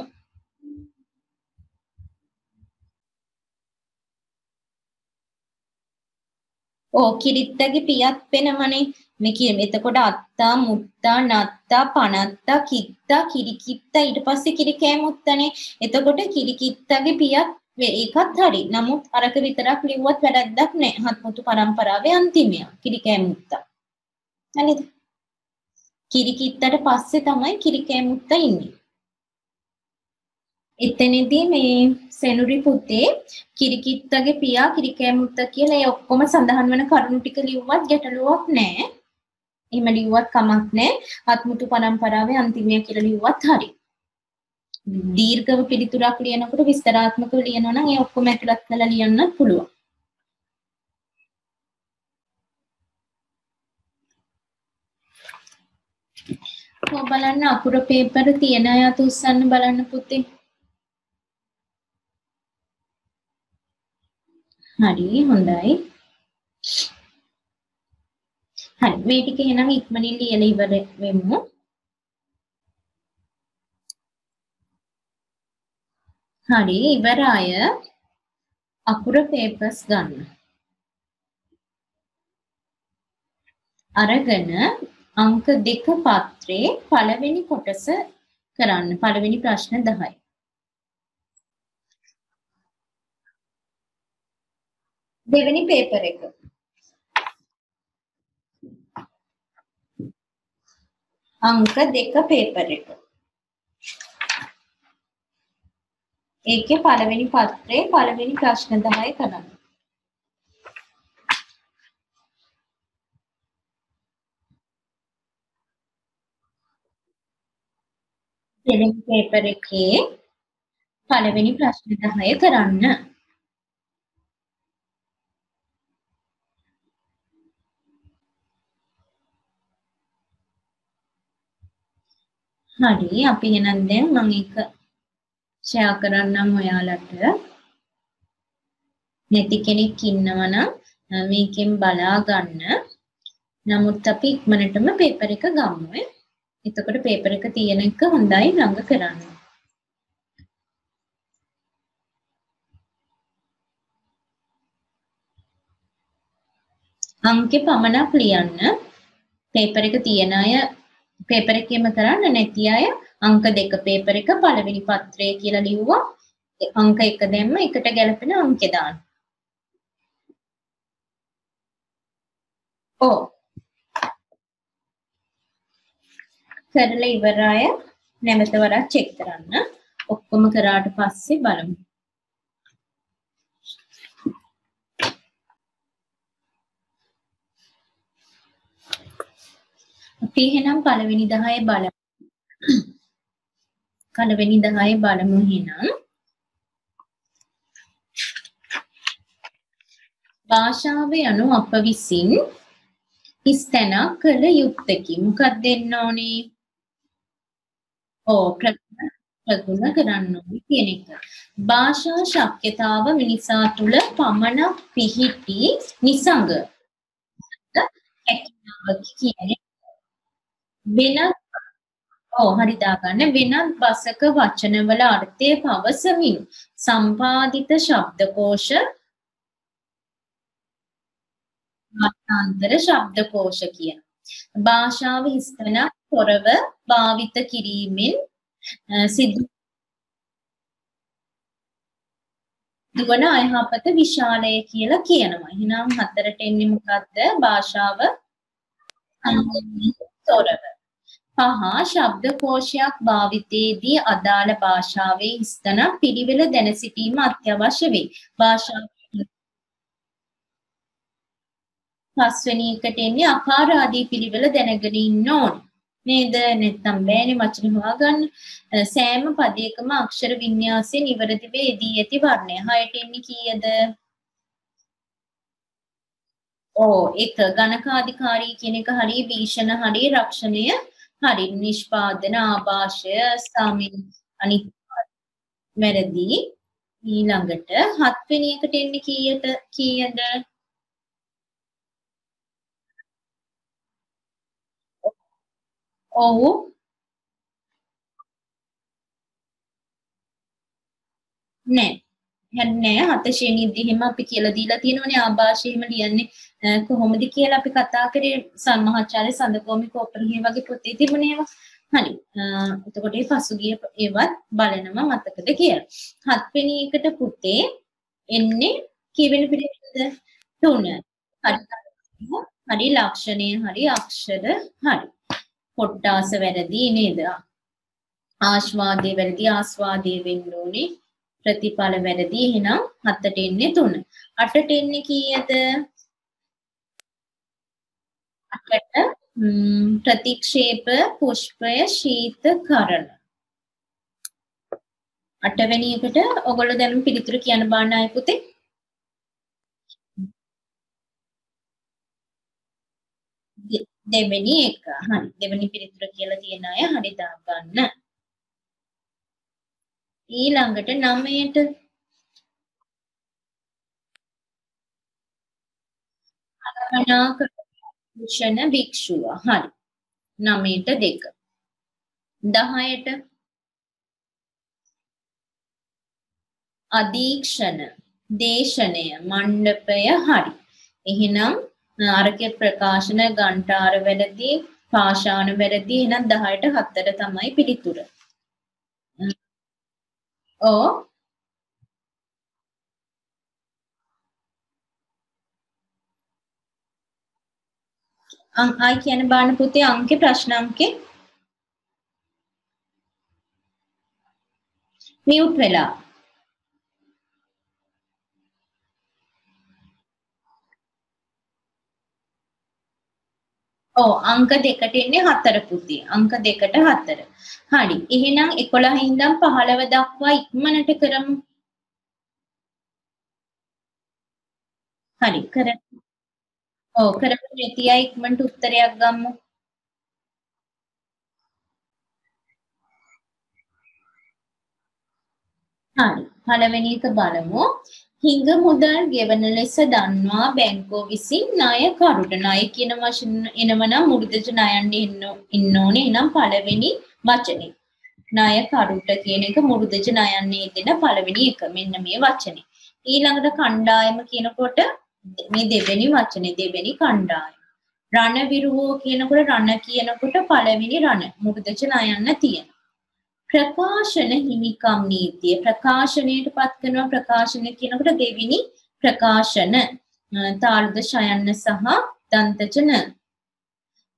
ඕ කිරිත්තගේ පියත් පෙනමනේ මේ කියන එතකොට අත්තා මුත්තා නත්තා පනත්තා කිත්තා කිරිකිත්තා. ඊට පස්සේ කිරිකෑ මුත්තනේ එතකොට කිරිකිත්තගේ පියත් ඒකත් හරි. නමුත් අරක විතරක් ලිව්වත් වැඩක් නැහැ. හත්මුතු පරම්පරාවේ අන්තිමය. කිරිකෑ මුත්තා. හරිද? කිරිකිත්තට පස්සේ තමයි කිරිකෑ මුත්තා ඉන්නේ. එතනදී මේ සෙනුරි පුතේ කිරිකිත්තගේ පියා කිරිකෑ මුත්තා කියලා ඒ ඔක්කොම සඳහන් වෙන කරුණු ටික ලිව්වත් ගැටලුවක් නැහැ. එහෙම ලිව්වත් කමක් නැහැ. හත්මුතු පරම්පරාවේ අන්තිමය කියලා ලිව්වත් හරියි. දීර්ඝව පිළිතුරක් ලියනකොට විස්තරාත්මකව ලියනවා නම් ඒ ඔක්කොම ඇතුළත් කරලා ලියන්නත් පුළුවන්. ඔය බලන්න අකුර පේපර් තියෙන අය අත උස්සන්න බලන්න පුතේ. හරි හොඳයි. හරි මේ ටික එහෙනම් ඉක්මනින් ලියලා ඉවර වෙමු. හරි ඉවර අය අකුර පේපර්ස් ගන්න. අරගෙන අංක දෙක පත්‍රේ පළවෙනි කොටස කරන්න. පළවෙනි ප්‍රශ්න 10. දෙවෙනි පේපර් එක. අංක දෙක පේපර් එක. ඒකේ පළවෙනි පත්‍රයේ පළවෙනි ප්‍රශ්න 10 කරන්න. දෙවෙනි පේපර් එකේ පළවෙනි ප්‍රශ්න 10 කරන්න. හරි අපි එහෙනම් දැන් මම ඒක ෂෙයා කරන්නම් ඔයාලට. නැති කෙනෙක් ඉන්නවනම් මේකෙන් බලා ගන්න. නමුත් අපි ඉක්මනටම පේපර් එක ගමු. එතකොට පේපර් එක තියෙන එක හොඳයි ළඟ කරන්න. අංකෙ පමණක් ලියන්න. පේපර් එක තියන අය පේපර් එකේම කරන්න නැති අය අංක දෙක පේපර් එක පළවෙනි පත්‍රය කියලා ලිව්වා. අංක එක දැම්ම එකට ගැලපෙන අංකෙ දාන්න. ඕ කරලා ඉවර අය නැවත වරක් චෙක් කරන්න. ඔක්කොම කරාට පස්සේ බලමු. අපි එහෙනම් පළවෙනි 10 බලමු. පළවෙනි 10 බලමු එහෙනම්. භාෂාව යනු අප විසින් ඉස්තැන කළ යුත්තකි. මොකක්ද දෙන්න ඕනේ? ඕ ප්‍රගුණ කරන්න ඕනේ කියන එක. භාෂා ශක්්‍යතාව මිනිසා තුළ පමණක් පිහිටි නිසඟ හැකියාවකි කියන වෙනත් ඔව් හරි දාගන්න වෙනත් බසක වචනවල අර්ථය පවසමින් සම්පාදිත ශබ්දකෝෂ මතාන්තර ශබ්දකෝෂ කියන භාෂාව හිස්තන තොරව භාවිත කිරීමෙන් සිදු දුවන අයහපත විශාලය කියලා කියනවා. එහෙනම් හතරට එන්නේ මොකද්ද? භාෂාව තොරව. පහ ශබ්දකෝෂයක් භාවිතයේදී අදාළ භාෂාවේ හිස්තන පිළිවෙල දැන සිටීම අත්‍යවශ්‍ය වේ. භාෂාව පස්වෙනි එකට එන්නේ අකාර ආදී පිළිවෙල දැනගෙන ඉන්න ඕන. නේද? නැත්තම් බෑනේ වචන හොයාගන්න. සෑම පදයකම අක්ෂර වින්‍යාසය නිවැරදිව යෙදී ඇති වර්ණය. හයට එන්නේ කීයද? ඕ එක ගණකාධිකාරී කියන එක හරි භීෂණ හරි රක්ෂණය හරි. නිෂ්පාදන ආభాෂය සාමින් අනිත් වැරදි. ඊළඟට හත්වෙනි එකට එන්නේ කීයට කීයද? ඔව්. නෑ. නෑ. හත ශ්‍රේණියේදී එහෙම අපි කියලා දීලා තියෙනවනේ. ආభాෂය එහෙම ලියන්නේ කොහොමද කියලා අපි කතා කරේ සම්මහාචාර්ය සඳකෝමි කෝපරහේ වගේ පොතේ තිබුණේ ඒවා. හරි. එතකොට මේ පසුගිය ඒවත් බලනවා මතකද කියලා. හත්වෙනි එකට පුතේ එන්නේ කීවෙනි පිළිවෙලද? තුන. හරි. හරි ලක්ෂණය හරි අක්ෂර හරි. කොට්ටාස වැරදි නේද? ආශ්වාදයේ වැරදි ආස්වාදයේ වෙන්න ඕනේ. ප්‍රතිඵල වැරදි එහෙනම් හතට එන්නේ 3. අටට එන්නේ කීයද? අටට ප්‍රතික්ෂේප පුෂ්පය ශීත කරන. අටවැනි එකට ඔයගොල්ලෝ දැන් පිළිතුරු කියන්න බාන්න ආයි පුතේ. දෙවෙනි එක. හරි. දෙවෙනි පිළිතුර කියලා තියෙන අය හරි දාගන්න. ඊළඟට 9ට කල්පනා කරන භික්ෂුව. හරි. 9ට 2. 10ට අධීක්ෂණ දේශනය මණ්ඩපය හරි. එහෙනම් අරකේ ප්‍රකාශන ගන්ටාර වැරදි පාෂාණ වැරදි එහෙනම් 10ට 7ට තමයි පිළිතුර. ඕ ආයි කියන බාන පුතේ අංකේ ප්‍රශ්න අංකේ මියුට් වෙලා ඔව් අංක දෙකට එන්නේ හතර පුතේ. අංක දෙකට හතර. හරි. එහෙනම් 11 ඉඳන් 15 දක්වා ඉක්මනට කරමු. හරි. කර. ඔව් කරමු. ප්‍රතියා ඉක්මනට උත්තරයක් ගමු. හරි. පළවෙනි එක බලමු. හිඟ මුදල් ගෙවන ලෙස දන්වා බැංකුව විසින් ණය කරුට ණය කියන වචන එනවනම් මුරුදජ ණයන්න ඉන්න ඉන්න ඕනේ. එහෙනම් පළවෙනි වචනේ. ණය කරුට කියන එක මුරුදජ ණයන්නේ දෙන පළවෙනි එක. මෙන්න මේ වචනේ. ඊළඟට කණ්ඩායම කියනකොට මේ දෙවෙනි වචනේ දෙවෙනි කණ්ඩායම. රණවිරුවෝ කියනකොට රණ කියනකොට පළවෙනි රණ මුරුදජ ණයන්න තියෙන. ප්‍රකාශන හිමිකම් නීතිය ප්‍රකාශනයට පත් කරනවා ප්‍රකාශන කියනකොට දෙවිනි ප්‍රකාශන තාළුද ශයන්න සහ දන්තචන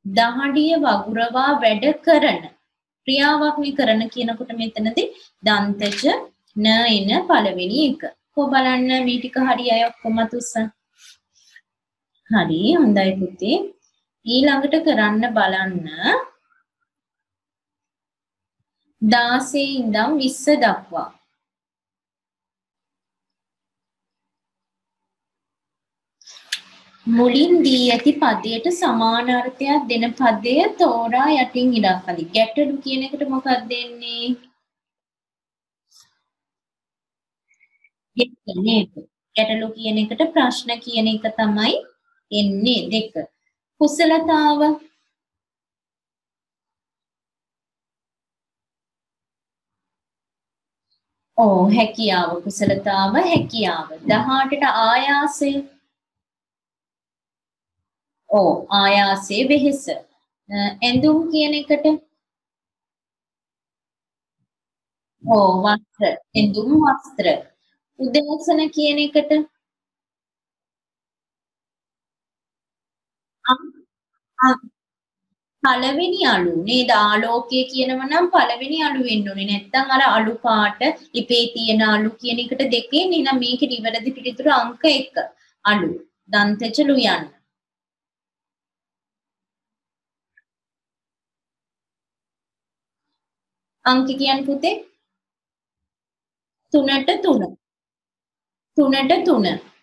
දහඩිය වගුරවා වැඩ කරන ක්‍රියාවක්නි කරන කියනකොට මෙතනදී දන්තච න එන පළවෙනි එක. කො බලන්න මේ ටික හරි අය ඔක්කොම තුස්ස. හරි හොඳයි පුතේ. ඊළඟට කරන්න බලන්න දාසේ ඉඳම් විස්ස දක්වා. මුලින් දී ඇති පදයට සමාන අර්ථයක් දෙන පදය තෝරා යටින් ඉඩක් හරි. ගැටලු කියන එකට මොකක්ද දෙන්නේ? නේද? ගැටලු කියන එකට ප්‍රශ්න කියන එක තමයි එන්නේ දෙක. කුසලතාව. ඕ හැකියාව කුසලතාව හැකියාව. 18ට ආයාසය. ඕ ආයාසයේ වෙහෙස. ඇඳුම් කියන එකට. ඕ වස්ත්‍ර. ඇඳුම් වස්ත්‍ර. උදෑසන කියන එකට. පළවෙනි අලු. නේද ආලෝකය කියනව නම් පළවෙනි අලු වෙන්න ඕනේ. නැත්නම් අර අලු පාට ඉපේ තියෙන අලු කියන එකට දෙකෙන් එහෙනම් මේකේ නිවැරදි පිළිතුර අංක 1 අලු. දන්තචලු යන්න අංක කියන්න පුතේ. 3ට 3 3ට 3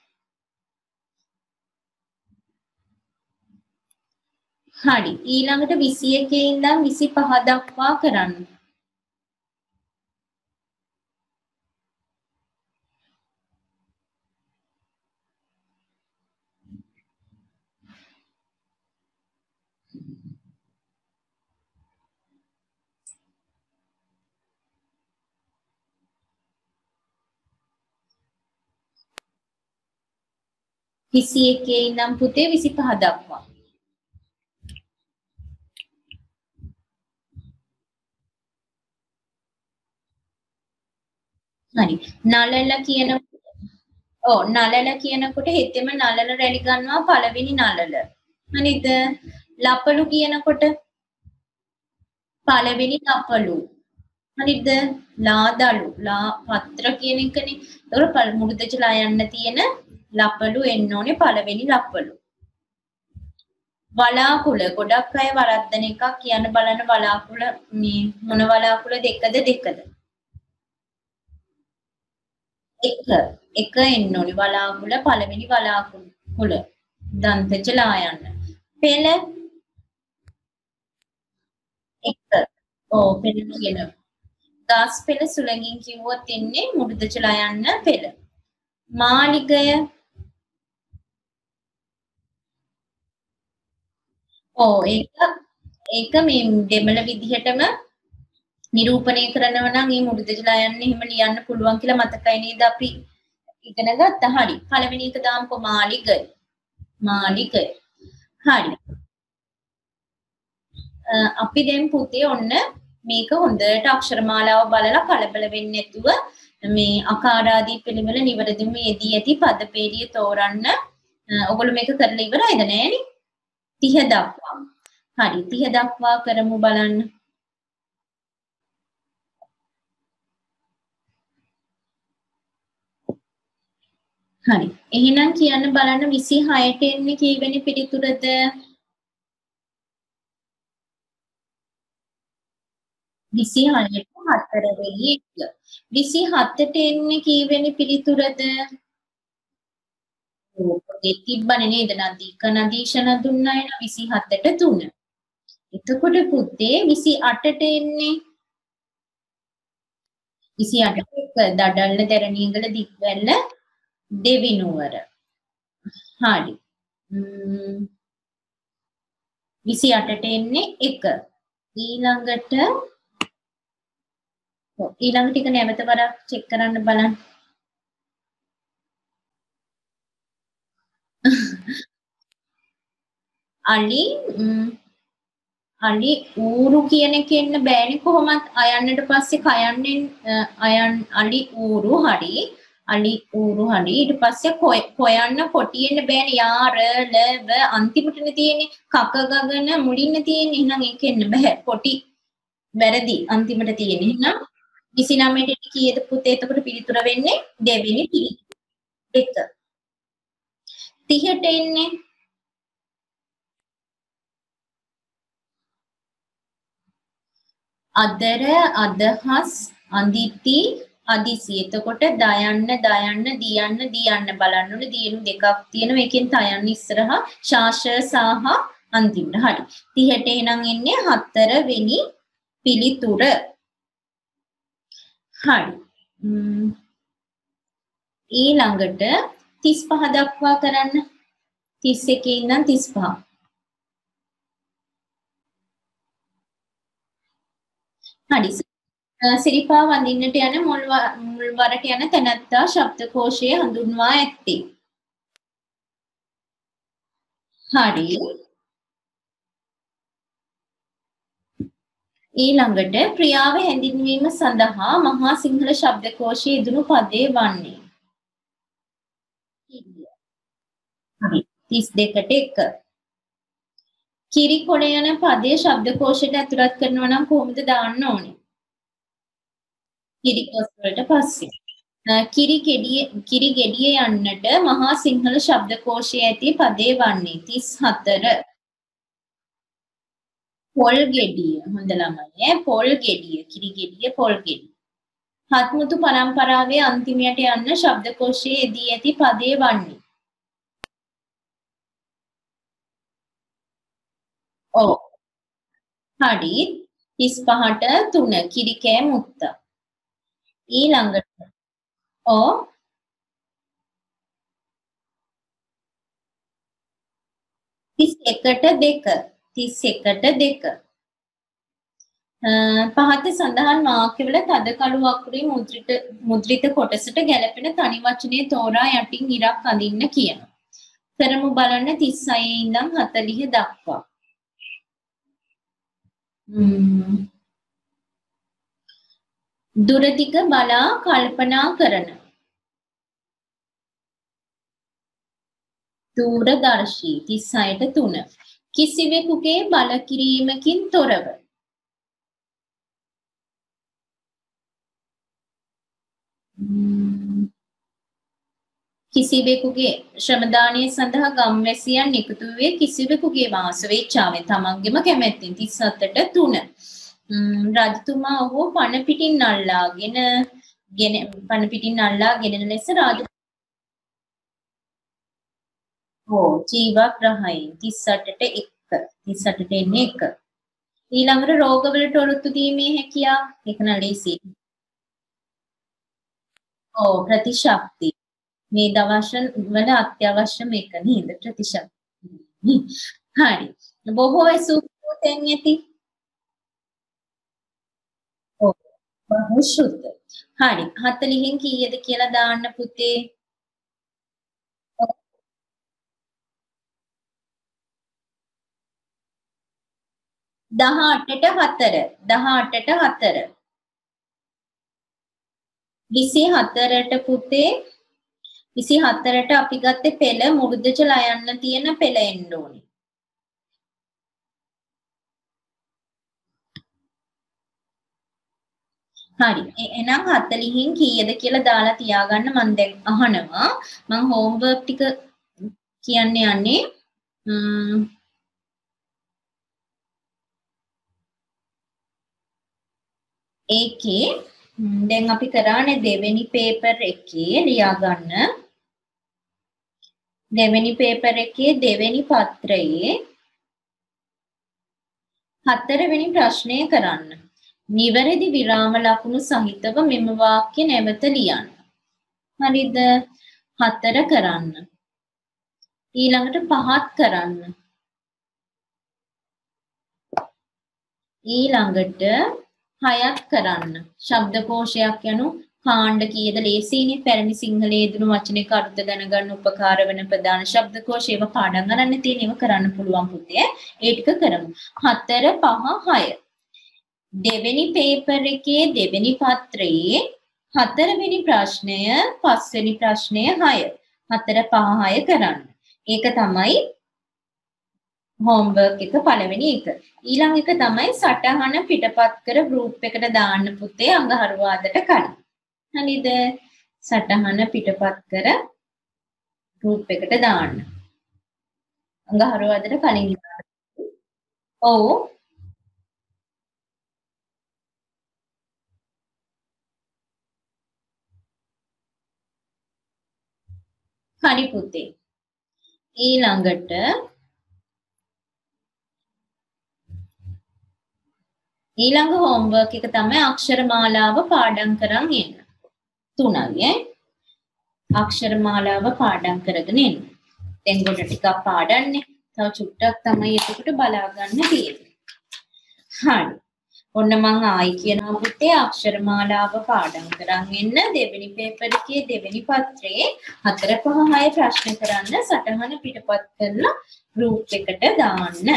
හරි ඊළඟට 21 ඉඳන් 25 දක්වා කරන්න. විසි එකේ ඉඳම් පුතේ විසි පහ දක්වා. හරි. නලල කියන ඔව් නලල කියනකොට හෙතෙම නලල රැලි ගන්නවා පළවෙනි නලල. හරිද? ලපලු කියනකොට පළවෙනි ලපලු. හරිද? ලාදලු ලා පත්‍ර කියන එකනේ. ඒතකොට මුරුදචලා යන්න තියෙන ලපලු එන්න ඕනේ පළවෙනි ලපලු. වලාකුළ ගොඩක් අය වරද්දන එකක් කියන්න බලන වලාකුළ මේ මොන වලාකුළ දෙකද දෙකද? එක. එක එන්න ඕනි වලාකුළ පළවෙනි වලාකුළ දන්තජලා යන්න. පෙළ එක. ඕ පෙළ කියන. ගස් පෙළ සුළඟින් කිව්වොත් එන්නේ මුරුදජලා යන්න පෙළ. මාලිගය. ඕ ඒක. ඒක මේ දෙමළ විදිහටම නිරූපණය කරනව නම් මේ මුරුදජලා යන්න එහෙම ලියන්න පුළුවන් කියලා මතකයි නේද අපි ඉගෙන ගත්තා. හරි. පළවෙනි එක දාමුකෝ මාලිගය. මාලිගය. හරි. අපි දැන් පුතේ ඔන්න මේක හොඳට අක්ෂරමාලාව බලලා කලබල වෙන්නේ නැතුව මේ අකාරාදී පිළිවෙල නිවැරදිවම යෙදී ඇති පද පේළිය තෝරන්න ඔගොල්ලෝ මේක කරලා ඉවරයිද නෑනේ 30 දක්වා හරි 30 දක්වා කරමු බලන්න හරි. එහෙනම් කියන්න බලන්න 26ට එන්නේ කීවෙනි පිළිතුරද? විසි හයට හතරවෙනි එක. විසි හත්තට එන්නේ කීවෙනි පිළිතුරද? ඒ තිබ්බනේ නේද නදීක නදීෂණ දුන්නයි න 27ට 3. එතකොට පුතේ 28ට එන්නේ 28 දඩල්ල දැරණියගල දික්වැල්ල දෙවිනුවර. හරි. 28ට එන්නේ 1. ඊළඟට ඊළඟ ටික නැවත වරක් චෙක් කරන්න බලන්න. අලි අලි ඌරු කියන එක එන්න බෑනේ කොහොමත් අයන්නට පස්සේ කයන්නෙන් අයන් අලි ඌරු හරි අලි ඌරු හරි ඊට පස්සේ කොයන්න කොටියෙන්න බෑනේ. යාර ලව අන්තිමටනේ තියෙන්නේ. කක ගගන මුලින්ම තියෙන්නේ. එහෙනම් ඒක එන්න බෑ. කොටි වැරදි අන්තිමට තියෙන්නේ. එහෙනම් 29ට කීයද පුතේ? එතකොට පිළිතුර වෙන්නේ දෙවෙනි පිළිතුර එක. 30ට එන්නේ? අදර අදහස් අඳිති අදිසි. එතකොට දයන්න දයන්න දියන්න දියන්න බලන්න ඕනේ දියනු දෙකක් තියෙනවා. ඒකෙන් තයන්න ඉස්සරහා ශාෂ සහ අන්තිමට. හරි. 30ට එහෙනම් එන්නේ හතර වෙනි පිළිතුර. හරි. ඊළඟට 35 දක්වා කරන්න. 31 ඉඳන් 35. හරි. සිරිපා වඳින්නට යන මුල් වරට යන තැනැත්තා ශබ්දකෝෂය හඳුන්වා ඇත්තේ. හරි. ඊළඟට ක්‍රියාව හැඳින්වීම සඳහා මහා සිංහල ශබ්දකෝෂයේ යෙදුණු පදේ වන්නේ. හරි. 32ට 1. කිරි කොළ යන පදයේ ශබ්දකෝෂයට ඇතුළත් කරනවා නම් කොහොමද දාන්න ඕනේ? කිරි කොස් වලට පස්සේ. කිරි ගෙඩිය කිරි ගෙඩිය යන්නට මහා සිංහල ශබ්දකෝෂයේ ඇති පදේ වන්නේ 34. පොල් ගෙඩිය හොඳ ළමයි ඈ පොල් ගෙඩිය කිරි ගෙඩිය පොල් ගෙඩිය. හත්මුතු පරම්පරාවේ අන්තිමයට යන්න ශබ්දකෝෂයේ යෙදී ඇති පදේ වන්නේ ඔව්. හරි. 35ට 3 කිරිකෑ මුත්ත. ඊළඟට ඔව්. තිස් එකට දෙක තිස් එකට දෙක පහත සඳහන් වාක්‍යවල තද කළු අකුරේ මුද්‍රිත මුද්‍රිත කොටසට ගැලපෙන තනි වචනය තෝරා යටින් ඉරක් අඳින්න කියනවා. කරමු බලන්න 36 ඉඳන් 40 දක්වා. දුරදිග බලා කල්පනා කරන. දූරදර්ශී 36ට 3 කිසිවෙකුගේ බලකිරීමකින් තොරව. කිසිවෙකුගේ ශ්‍රමදානය සඳහා ගම්වැසියන් එකතු වූයේ කිසිවෙකුගේ වාසවේච්ඡාවෙන් තමන්ගෙම කැමැත්තෙන් 37ට 3. රජතුමා ඔහු පණ පිටින් අල්ලාගෙන ගෙන පණ පිටින් අල්ලා ගෙනෙන ලෙස රාජ ඕ ජීවග්‍රහයෙන් 38ට 1 38ට එන්නේ 1 ඊළඟට රෝගවලට ඔරොත්තු දීමේ හැකියාව ඒක නලීසි ඕ ප්‍රතිශක්ති මේ දවස් වල අත්‍යවශ්‍ය මේක නේද ප්‍රතිශක්ති. හරි. බොහෝ සූත්‍රයෙන් ඇති. ඔව්. බහු සුද්ධ. හරි. 40න් කීයද කියලා දාන්න පුතේ. දහඅටට හතර දහඅටට හතර විසි හතරට පුතේ විසි හතරට අපි ගත්තේ පෙළ මුරුදච ලයන්න තියෙන පෙළ එන්න ඕනේ. හරි. එහෙනම් 40න් කීයද කියලා දාලා තියාගන්න මම දැන් අහනවා. මම හෝම්වර්ක් ටික කියන්න යන්නේ ඒකේ දැන් අපි කරානේ දෙවෙනි පේපර් එකේ ලියා ගන්න දෙවෙනි පේපර් එකේ දෙවෙනි පත්‍රයේ හතරවෙනි ප්‍රශ්නය කරන්න. නිවැරදි විරාම ලකුණු සහිතව මෙම වාක්‍ය නැවත ලියන්න. හරිද? හතර කරන්න. ඊළඟට පහත් කරන්න. ඊළඟට හයත් කරන්න. ශබ්දකෝෂයක් යනු කාණ්ඩ කීයද ලේසියිනේ පැරණි සිංහලයේ යෙදුණු වචනයක අර්ථ දැනගන්න උපකාර වෙන ප්‍රධාන ශබ්දකෝෂ ඒවා පාඩම් ගන්න තියෙන ඒවා කරන්න පුළුවන් පුතේ. ඒ ටික කරමු. 4 5 6. දෙවෙනි පේපර් එකේ දෙවෙනි පත්‍රයේ හතරවෙනි ප්‍රශ්නය පස්වෙනි ප්‍රශ්නය 6. 4 5 6 කරන්න. ඒක තමයි හෝම්වර්ක් එක පළවෙනි එක. ඊළඟ එක තමයි සටහන පිටපත් කර ගෲප් එකට දාන්න පුතේ අඟහරුවාදට කලින්. හරිද? සටහන පිටපත් කර ගෲප් එකට දාන්න. අඟහරුවාදට කලින් ඔව් හරි පුතේ. ඊළඟට ඊළඟ හෝම්වර්ක් එක තමයි අක්ෂර මාලාව පාඩම් කරන් එන්න. තුනයි ඈ. අක්ෂර මාලාව පාඩම් කරගෙන එන්න. දැන් ගොඩ ටිකක් පාඩම්නේ. තව චුට්ටක් තමයි එතකොට බලා ගන්න තියෙන්නේ. හරි. ඔන්න මං ආයි කියනවා පුතේ අක්ෂර මාලාව පාඩම් කරන් එන්න දෙවෙනි පේපර් එකේ දෙවෙනි පත්‍රයේ 4 5 6 ප්‍රශ්න කරන්න සටහන පිටපත් කරලා ගෲප් එකට දාන්න.